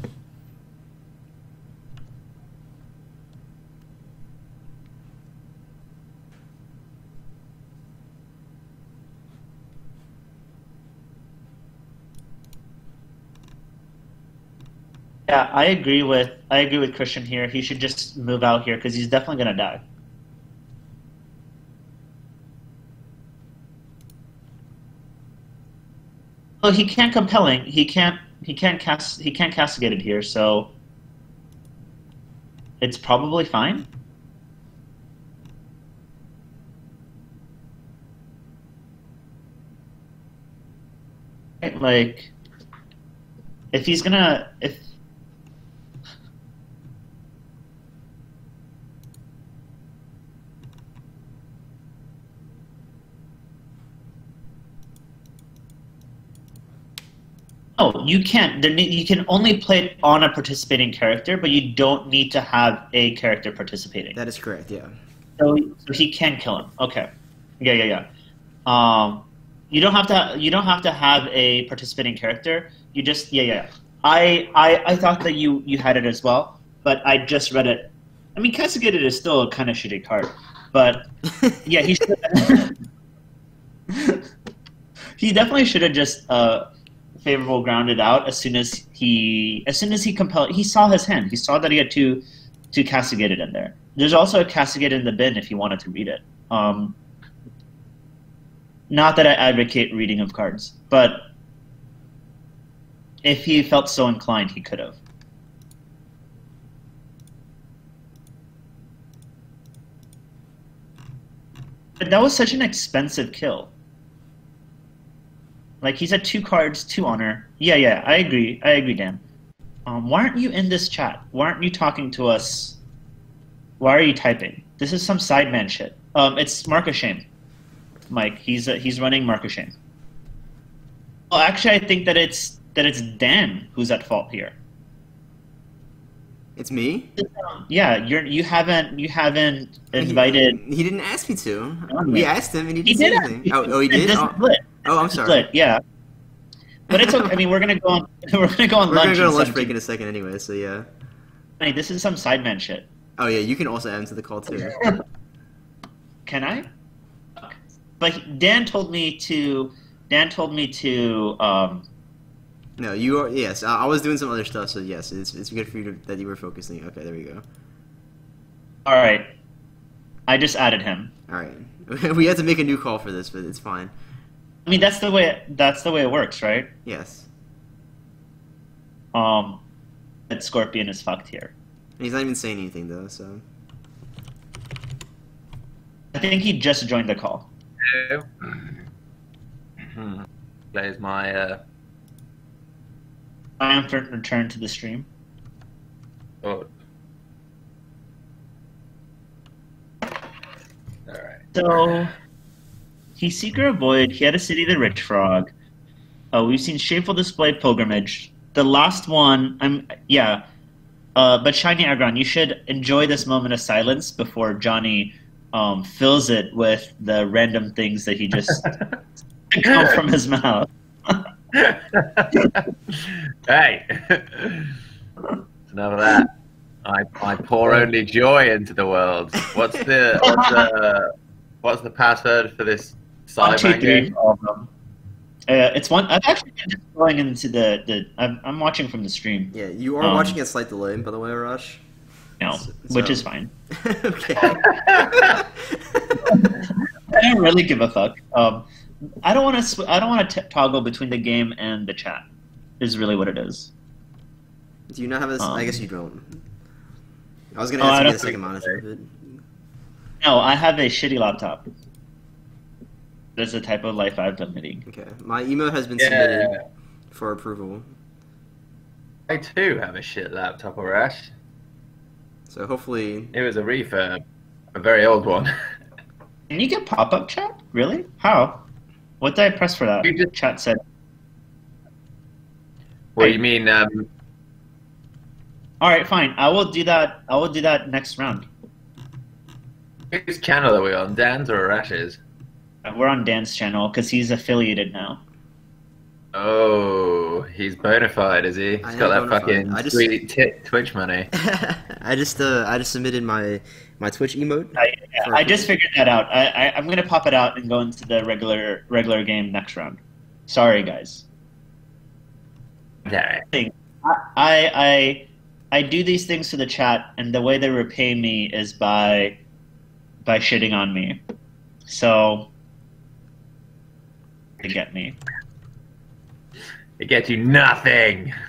Yeah, I agree with I agree with Christian here. He should just move out here because he's definitely gonna die. Well, he can't compelling. He can't. He can't cast. He can't castigate it here. So it's probably fine. Like, if he's gonna, if Oh, you can't. You can only play it on a participating character, but you don't need to have a character participating. That is correct. Yeah. So, so he can kill him. Okay. Yeah, yeah, yeah. Um, you don't have to. You don't have to have a participating character. You just. Yeah, yeah. I, I, I thought that you you had it as well, but I just read it. I mean, Castigated is still a kind of shitty card, but (laughs) yeah, he should. (laughs) he definitely should have just. Uh, favorable grounded out as soon as he as soon as he compelled he saw his hand. He saw that he had two two castigated in there. There's also a castigated in the bin if you wanted to read it. Um, not that I advocate reading of cards, but if he felt so inclined, he could have. But that was such an expensive kill. Like he's at two cards, two honor. Yeah, yeah, I agree. I agree, Dan. Um, why aren't you in this chat? Why aren't you talking to us? Why are you typing? This is some sideman shit. Um, it's Mark of Shame. Mike, he's uh, he's running Mark of Shame. Well, actually, I think that it's that it's Dan who's at fault here. It's me. Yeah, you're you haven't you haven't invited. He, he didn't ask me to. We asked him and he didn't he say anything. Oh, oh, he did. Oh. Oh, I'm sorry. Split, yeah. But it's okay. I mean, we're gonna go on. (laughs) We're gonna go on we're lunch. We're gonna go on lunch break in a second anyway. So yeah. I mean, this is some sideman shit. Oh yeah, you can also answer the call too. (laughs) can I? But Dan told me to. Dan told me to. Um, no, you are. Yes, I, I was doing some other stuff. So yes, it's it's good for you to, that you were focusing. Okay, there we go. All right. I just added him. All right. (laughs) we had to make a new call for this, but it's fine. I mean, that's the way that's the way it works, right? Yes. Um, that Scorpion is fucked here. he's not even saying anything though, so. I think he just joined the call. Hello. Hmm. There's my. Uh... Triumphant return to the stream. Oh. All right. So. He's Seeker of Void. He had a City the Rich Frog. Uh, we've seen Shameful Display Pilgrimage. The last one, I'm yeah. Uh, but Shiny Agron, you should enjoy this moment of silence before Johnny um, fills it with the random things that he just (laughs) come from his mouth. (laughs) hey, enough of that. I, I pour only joy into the world. What's the what's the, what's the password for this one, two, three, all of them. Uh, it's one. I've actually been just going into the the. I'm, I'm watching from the stream. Yeah, you are um, watching a slight delay, by the way, Rush. No, so, which is fine. (laughs) okay. (laughs) I don't really give a fuck. Um, I don't want to. I don't want to toggle between the game and the chat. Is really what it is. Do you not have this? Um, I guess you don't. I was gonna oh, ask oh, you a second monitor. No, I have a shitty laptop. That's the type of life I've been leading. Okay, my email has been yeah. submitted for approval. I too have a shit laptop, Arash. So hopefully, It was a refurb, a very old one. (laughs) Can you get pop up chat? Really? How? What did I press for that? You just- Chat said. what do you mean? Um, All right, fine. I will do that. I will do that next round. whose channel are we on? Dan's or Arash's? Uh, We're on Dan's channel because he's affiliated now. Oh, he's bona fide, is he? He's I got that bona fide. fucking I just- sweet ti Twitch money. (laughs) I just uh, I just submitted my my Twitch emote. I, I just figured that out. I, I, I'm gonna pop it out and go into the regular regular game next round. Sorry, guys. Yeah. I I I do these things to the chat, and the way they repay me is by by shitting on me. So they get me. It gets you nothing. (laughs)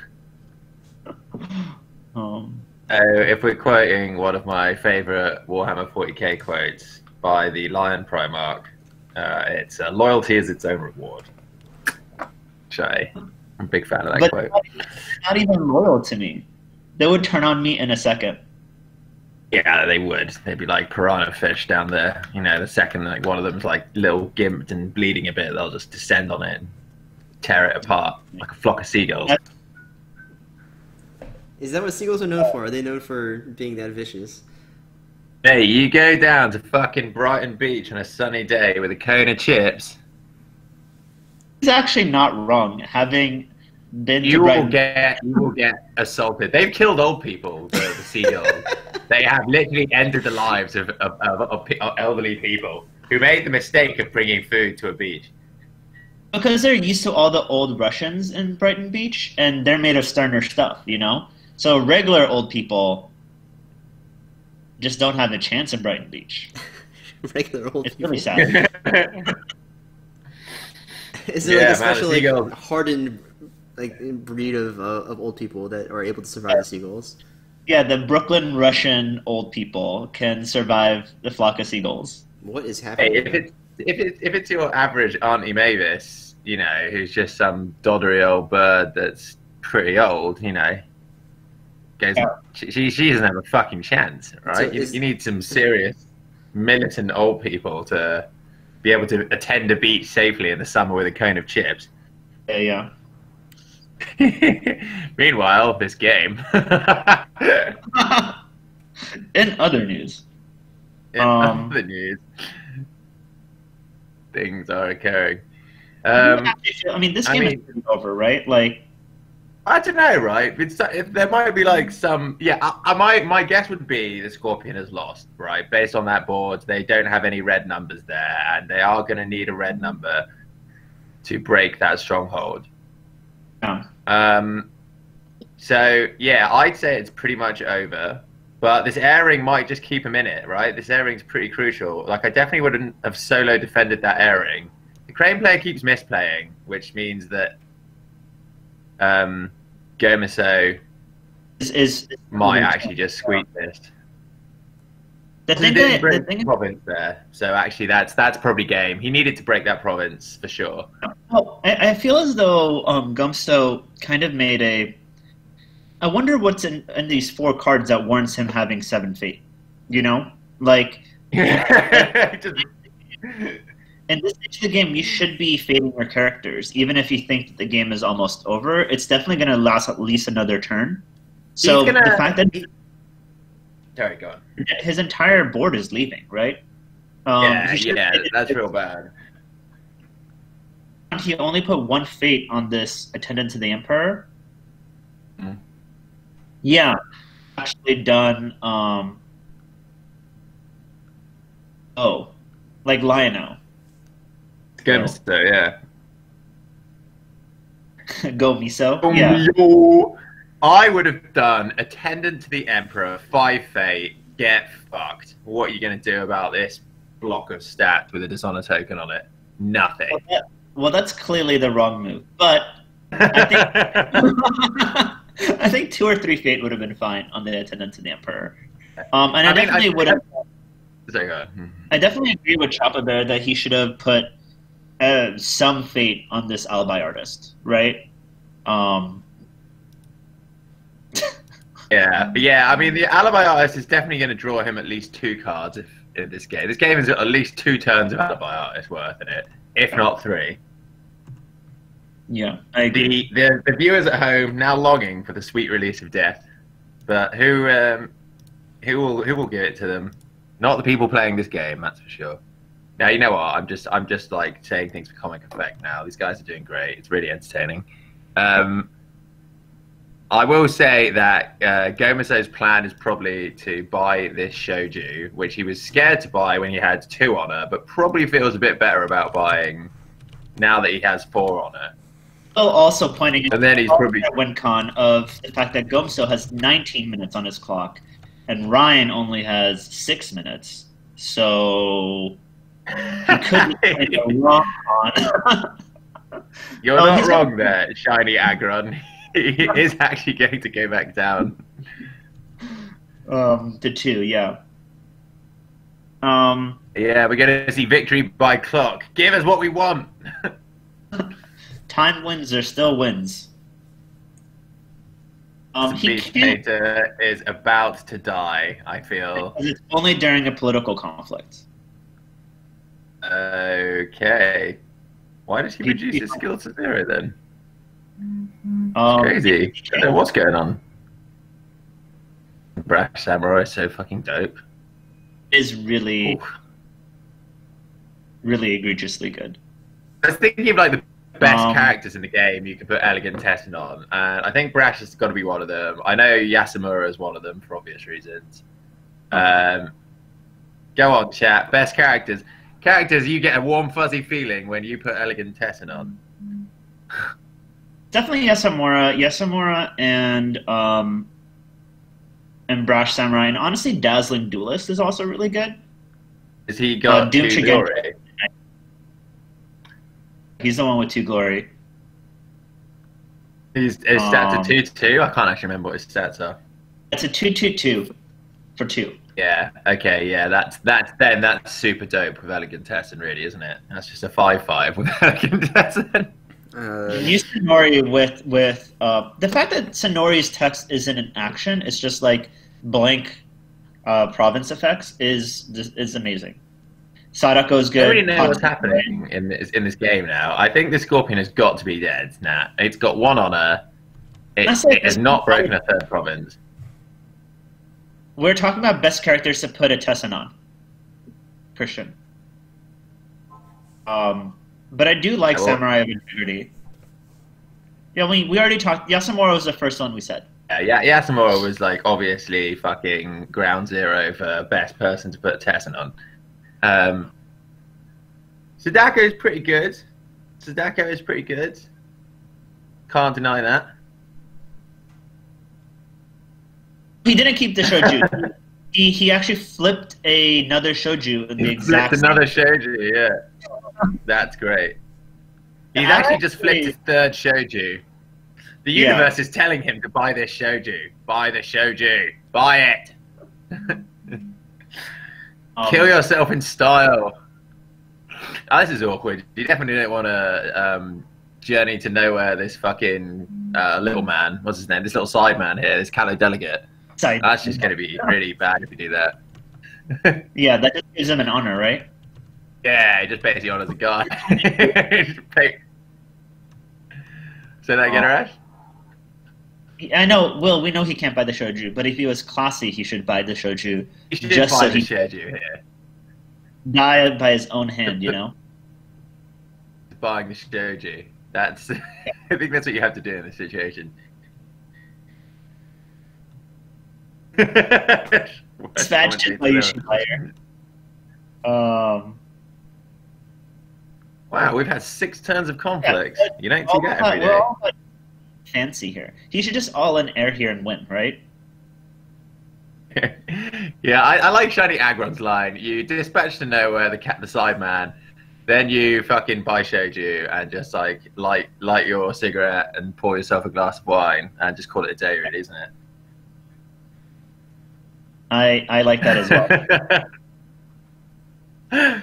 Um, Uh, if we're quoting one of my favorite Warhammer 40k quotes by the Lion Primarch, uh, it's uh, loyalty is its own reward. Shay, I'm a big fan of that but quote. not, not even loyal to me. They would turn on me in a second. Yeah, they would. They'd be like piranha fish down there. You know, the second like one of them's like little gimped and bleeding a bit, they'll just descend on it and tear it apart like a flock of seagulls. Is that what seagulls are known for? Are they known for being that vicious? Hey, you go down to fucking Brighton Beach on a sunny day with a cone of chips, He's actually not wrong. Having been to you will Brighton, get you will get assaulted. They've killed old people, the, the seagulls. (laughs) they have literally ended the lives of, of, of, of, of elderly people who made the mistake of bringing food to a beach. because they're used to all the old Russians in Brighton Beach, and they're made of sterner stuff, you know. So regular old people just don't have a chance in Brighton Beach. (laughs) Regular old It's people. really sad. (laughs) Is there Yeah, like a man, special the like seagulls- hardened like breed of uh, of old people that are able to survive the seagulls? Yeah, the Brooklyn Russian old people can survive the flock of seagulls. What is Hey, happening? if it's if it's if it's your average Auntie Mavis, you know, who's just some doddery old bird that's pretty old, you know, goes, Yeah. she, she she doesn't have a fucking chance, right? So you, is- you need some serious militant old people to be able to attend a beach safely in the summer with a cone of chips. Yeah, yeah. (laughs) Meanwhile, this game. (laughs) in other news, In Um, other news, things are occurring. Um, I mean, this I game mean- is over, right? Like, I don't know, right? It's, if there might be like some, yeah. I, I my my guess would be the Scorpion has lost, right? Based on that board, they don't have any red numbers there, and they are going to need a red number to break that stronghold. Yeah. Um, so yeah, I'd say it's pretty much over. But this airing might just keep him in it, right? This airing's pretty crucial. Like I definitely wouldn't have solo defended that airing. The crane player keeps misplaying, which means that um, Gomeso is, is might actually just squeak this. The He thing. That, the thing province there, so actually that's that's probably game. He needed to break that province for sure. Well, I, I feel as though um, Gomeso kind of made a. I wonder what's in, in these four cards that warrants him having seven fate. You know, like (laughs) in this stage of the game, you should be fading your characters, even if you think that the game is almost over. It's definitely going to last at least another turn. So gonna- the fact that Sorry, go on. his entire board is leaving, right? Um, yeah, he should- yeah, that's real bad. He only put one fate on this attendant to the emperor. Mm. Yeah, actually done. Um, oh, like Lionel. Gumsto, yeah. (laughs) Go Miso. Yeah. Yo, I would have done attendant to the emperor, five fate, get fucked. What are you gonna do about this block of stats with a dishonor token on it? Nothing. Well, that- well, that's clearly the wrong move, but I think (laughs) (laughs) I think two or three fate would have been fine on the attendant to the emperor. Um, and I, I mean, definitely I- would have. On. I definitely agree with Choppa Bear that he should have put uh, some fate on this alibi artist, right? Um, Yeah, yeah. I mean, the alibi artist is definitely going to draw him at least two cards if in this game. This game is at least two turns of alibi artist worth in it, if not three. Yeah, I agree. The, the the viewers at home now longing for the sweet release of death, but who um, who will who will give it to them? Not the people playing this game, that's for sure. Now you know what? I'm just I'm just like saying things for comic effect. Now these guys are doing great. It's really entertaining. Um, I will say that uh, Gomeso's plan is probably to buy this shoju, which he was scared to buy when he had two on her, but probably feels a bit better about buying now that he has four honor. Oh, also pointing And then he's probably at WinCon of the fact that Gomeso has 19 minutes on his clock, and Ryan only has six minutes. So he could be (laughs) wrong. You're Oh, not wrong there, Shiny Agron. (laughs) he is actually going to go back down. um, the two, yeah. Um, Yeah, we're going to see victory by clock. Give us what we want. time wins are still wins. Um, he is about to die, I feel. It's only during a political conflict. Okay. Why does he He- reduce his skill to zero then? Um, Crazy. I don't what's going on. Brash Samurai is so fucking dope. is really, Oof. really egregiously good. I was thinking of like the best Um, characters in the game you could put Elegant Tessen on, and I think Brash has got to be one of them. I know Yasamura is one of them for obvious reasons. Um, go on, chat. Best characters. Characters you get a warm, fuzzy feeling when you put Elegant Tessen on. (laughs) Definitely Yasamura, Yasamura, and um, and Brash Samurai, and honestly, Dazzling Duelist is also really good. Is he got Uh, Doom two glory? He's the one with two glory. His, his stats Um, are two to two. I can't actually remember what his stats are. It's a two-two-two for two. Yeah. Okay. Yeah. That's that's then that's super dope with Elegant Tessen, really, isn't it? That's just a five-five with (laughs) Elegant Tessen. Uh, Use Sonori with with uh, the fact that Sonori's text isn't an action; it's just like blank uh, province effects is is amazing. Sadako's I good. don't really know what's happening in this in this game now. I think the Scorpion has got to be dead now. It's got one honor. It, I it has not broken a third province. We're talking about best characters to put a Tessen on. Christian. Um, but I do like I Samurai of Integrity. Yeah, we we already talked. Yasamura was the first one we said. Yeah, yeah, Yasamura was like obviously fucking ground zero for best person to put Tessen on. Um, Sadako is pretty good. Sadako is pretty good. Can't deny that. He didn't keep the shoju. (laughs) he he actually flipped another shoju in the exact Flipped another shoju, yeah. That's great. He's actually just flipped his third shoju. The Yeah. universe is telling him to buy this shoju. Buy the shoju. Buy it. (laughs) um, Kill yourself in style. Oh, this is awkward. You definitely don't want to um, journey to nowhere. This fucking uh, little man, what's his name? This little side man here, this Callow delegate. side- That's just going to be really bad if you do that. (laughs) Yeah, that just gives him an honor, right? Yeah, he just basically honors a guy. Just (laughs) pick- Say that again, Oh. Arash? I know. Will we know he can't buy the shoju, but if he was classy, he should buy the shoju. You should Just buy so the he- shoju here. Die by his own hand, you know. (laughs) Buying the shoju. That's. (laughs) I think that's what you have to do in this situation. Why you should buy her. Um, Wow, we've had six turns of conflict. Yeah, you don't see that every day. fancy here. He should just all in air here and win, right? (laughs) yeah, I, I like Shiny Agron's line. You dispatch to nowhere the cat, the side man, then you fucking buy shoju and just like light light your cigarette and pour yourself a glass of wine and just call it a day, really, isn't it? I I like that as well. (laughs)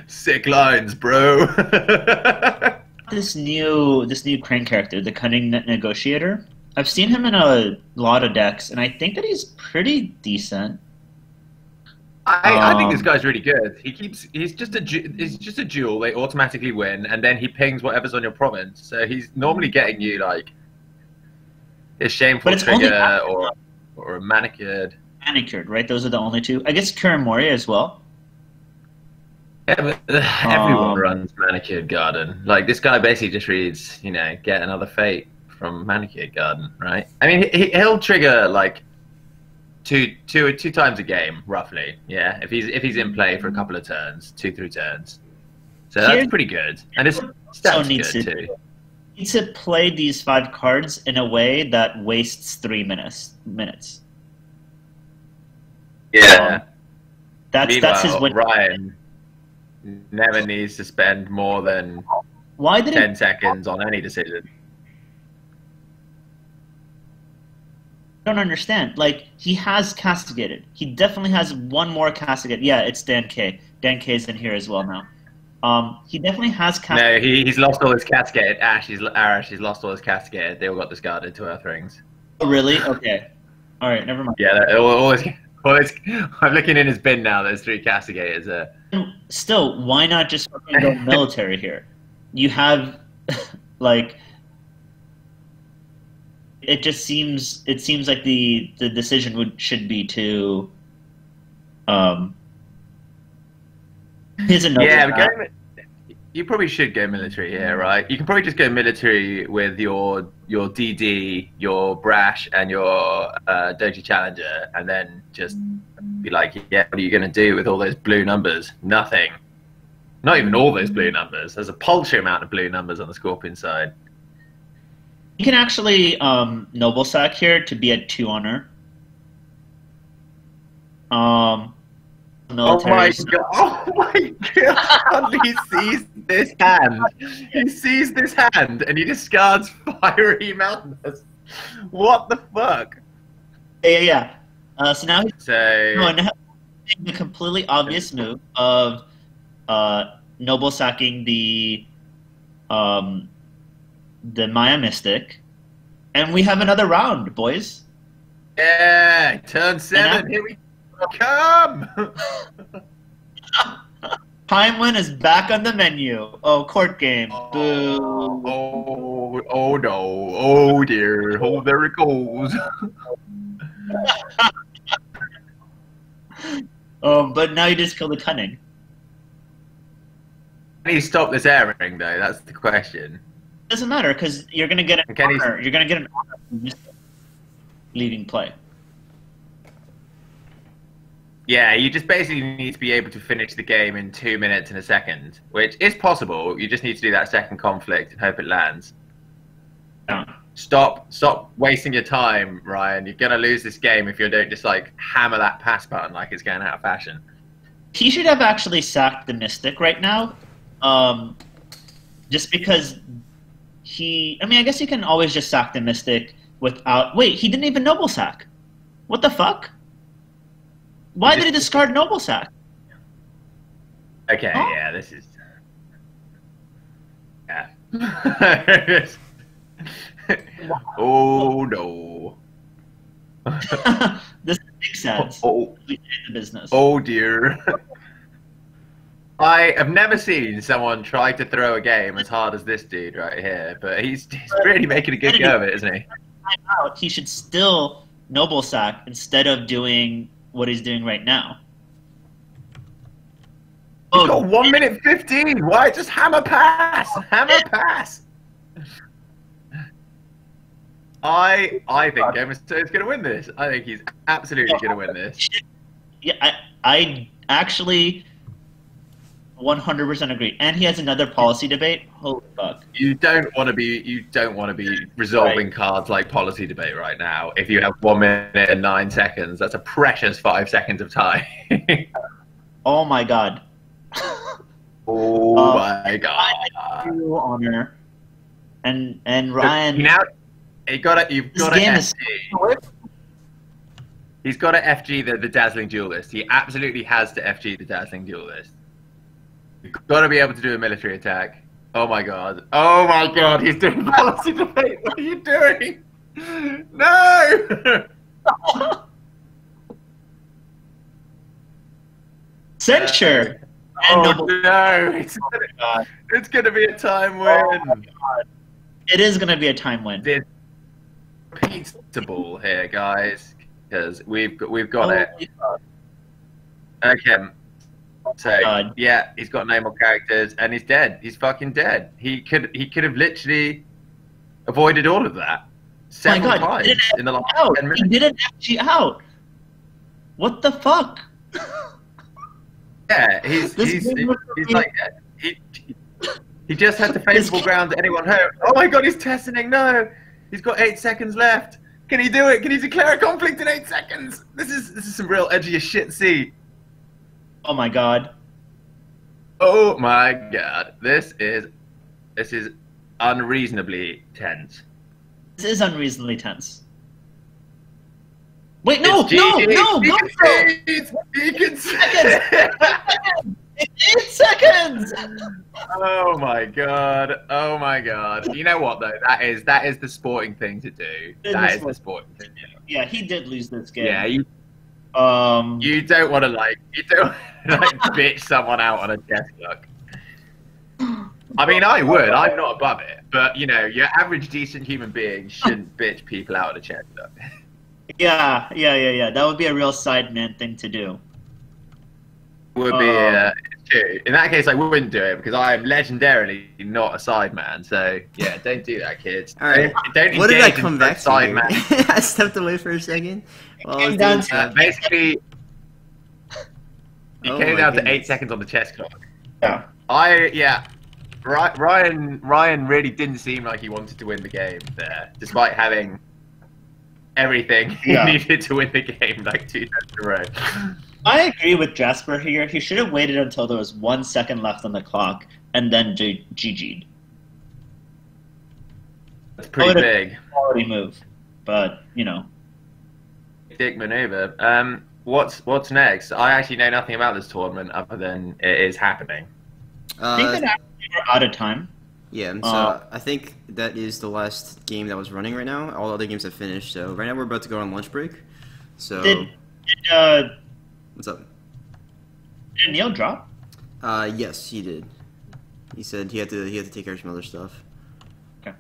Sick lines, bro. (laughs) this new this new Crane character, the cunning ne- negotiator. I've seen him in a lot of decks, and I think that he's pretty decent. I, I think this Um, guy's really good. He keeps he's just a he's just a duel. They automatically win, and then he pings whatever's on your province. So he's normally getting you like a shameful trigger or or a manicured. Manicured, right? Those are the only two. I guess Kuroi Mori as well. Yeah, (sighs) but everyone Um, runs manicured garden. Like this guy basically just reads, you know, get another fate from manicured garden, right? I mean, he, he'll trigger like two, two, two times a game, roughly. Yeah, if he's if he's in play for a couple of turns, two, three turns. So that's pretty good, and So stats needs good to too. need to play these five cards in a way that wastes three minutes. Minutes. Yeah. That's Meanwhile, that's his win. Ryan never needs to spend more than Why did ten it? seconds on any decision. I don't understand. Like he has castigated. He definitely has one more castigate. Yeah, it's Dan K. Dan K is in here as well now. Um, he definitely has castigated. No, he, he's lost all his castigated. Ash, he's Arash, he's lost all his castigated. They all got discarded to Earth Rings. Oh, really? Okay. All right. Never mind. Yeah, all, all his, all his, I'm looking in his bin now. There's three castigators there. Still, why not just fucking go (laughs) military here? You have (laughs) like it just seems it seems like the the decision would should be to um (laughs) here's a note yeah, you probably should go military here, right? You can probably just go military with your your DD, your Brash, and your uh, Doji Challenger, and then just be like, yeah, what are you going to do with all those blue numbers? Nothing. Not even all those blue numbers. There's a paltry amount of blue numbers on the Scorpion side. you can actually um noble sack here to be at two honor um military Oh my god! (laughs) Oh my god! he sees this hand. He sees this hand, and he discards fiery mountains. What the fuck? yeah yeah, yeah. Uh, so now he's No, and completely obvious move of uh, noble sacking the um, the Miya Mystic, and we have another round, boys. yeah, turn seven. Here we come. (laughs) Pineland is back on the menu. Oh, court game. Boo. Oh, oh, oh no! Oh dear! Oh, there it goes. (laughs) Um, but now you just kill the cunning. Can he stop this airing though? That's the question. Doesn't matter because you're gonna get an Can he- honor. You're gonna get an honor leaving play. Yeah, you just basically need to be able to finish the game in two minutes and a second, which is possible. You just need to do that second conflict and hope it lands. Yeah. Stop, stop wasting your time, Ryan. You're gonna lose this game if you don't just like hammer that pass button like it's going out of fashion. he should have actually sacked the Mystic right now, um, just because he. I mean, I guess you can always just sack the Mystic without. Wait, he didn't even noble sack. What the fuck? Why did he discard noble sack? Okay, Huh? yeah, this is. Yeah. (laughs) oh no. (laughs) this makes sense. Oh, oh. the business. Oh dear. (laughs) I have never seen someone try to throw a game as hard as this dude right here, but he's, he's really making a good go of it, isn't he? out, he should still noble sack instead of doing what he's doing right now. He's Oh, got one minute fifteen. Why just hammer pass? Hammer pass. I I think Gomeso is going to win this. I think he's absolutely going to win this. Yeah, I, I actually 100% agree. And he has another policy debate. Holy fuck. You don't want to be you don't want to be resolving cards like policy debate right now. If you have one minute and nine seconds, that's a precious five seconds of time. (laughs) Oh my god. oh (laughs) Uh, my god! True honor. And and Ryan. now you got you've got to game is- FG. He's got to FG the, the dazzling duelist. He absolutely has to FG the dazzling duelist. You've got to be able to do a military attack. Oh my god! Oh my god! He's doing policy debate. What are you doing? No! (laughs) Censure. Oh no! It's gonna, it's gonna be a time Oh, win. It is gonna be a time win. This repeatable here, guys, because we've got, we've got oh it. Okay. So God. yeah, he's got no more characters, and he's dead. He's fucking dead. He could he could have literally avoided all of that several God, times did it in the last Out. ten He didn't actually out. What the fuck? Yeah, he's This he's, he's repeat- like he he just had to (laughs) face the favourable ground to anyone hurt. Oh my god, he's testing. No, he's got eight seconds left. Can he do it? Can he declare a conflict in eight seconds? This is this is some real edgy as shit. See. Oh my god. Oh my god, this is this is unreasonably tense. This is unreasonably tense. Wait, no, It's no, GG. no, he go can for it. see it. He can see Seconds. Eight seconds. Oh my god! Oh my god! You know what though? That is that is the sporting thing to do. That is the sporting thing. Yeah, he did lose this game. Yeah, you Um. you don't want to like you don't like (laughs) bitch someone out on a chess clock. I mean, I would. I'm not above it, but you know, your average decent human being shouldn't (laughs) bitch people out on a chess clock. Yeah, yeah, yeah, yeah. That would be a real sideman thing to do. Would be Um, uh. In that case, I wouldn't do it because I am legendarily not a sideman. So yeah, don't do that, kids. All right. Don't, don't What did I come back to? side man. (laughs) I stepped away for a second. While I was Came down to- Uh, basically, you Oh came my down to eight seconds on the chess clock. Yeah. I yeah, Ryan Ryan really didn't seem like he wanted to win the game there, despite having everything (laughs) Yeah. he needed to win the game like two times in a row. I agree with Jasper here. He should have waited until there was one second left on the clock and then GG'd. That's pretty big. Quality move. But, you know. Dick maneuver. Um, what's what's next? I actually know nothing about this tournament other than it is happening. I think Uh, that we're out of time. yeah, so uh, I think that is the last game that was running right now. All other games have finished. So right now we're about to go on lunch break. So Did, did, uh, what's up? did Neil drop? Uh, yes, he did. He said he had to he had to take care of some other stuff. Okay.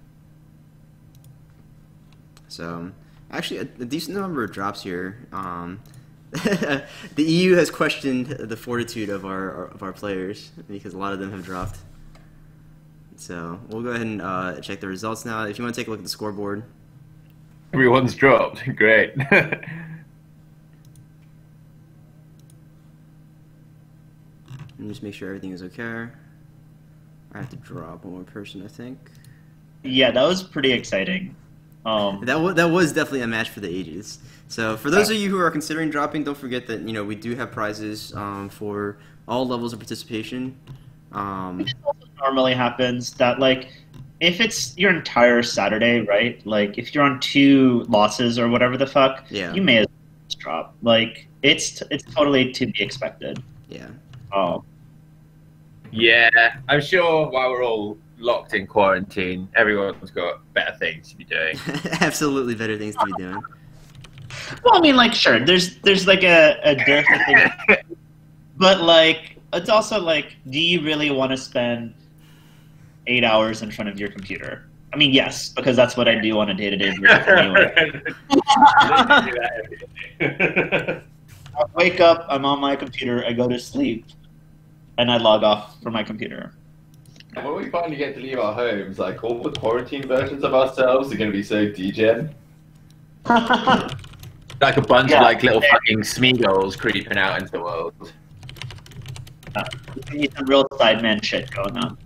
So, actually, a, a decent number of drops here. Um, (laughs) the EU has questioned the fortitude of our of our players because a lot of them have dropped. So we'll go ahead and uh, check the results now. If you want to take a look at the scoreboard, Everyone's dropped. (laughs) Great. (laughs) and just make sure everything is okay. I have to drop one more person, I think. Yeah, that was pretty exciting. Um, That was that was definitely a match for the ages. So for those of you who are considering dropping, don't forget that you know we do have prizes um, for all levels of participation. Um, it also normally happens that, like, if it's your entire Saturday, right? Like, if you're on two losses or whatever the fuck, yeah, you may as well just drop. Like, it's it's totally to be expected. yeah, Um, yeah, I'm sure while we're all locked in quarantine, everyone's got better things to be doing. (laughs) absolutely better things to be doing. well, I mean, like, sure, there's there's like a, a dearth of things, but like, it's also like, do you really want to spend eight hours in front of your computer? I mean, yes, because that's what I do on a day to day basis anyway. (laughs) I wake up, I'm on my computer, I go to sleep, and I log off from my computer. And when we finally get to leave our homes, like all the quarantine versions of ourselves are going to be so degen. (laughs) Like a bunch Yeah. of like little fucking Smeagol's creeping out into the world. We need some real sideman shit going on.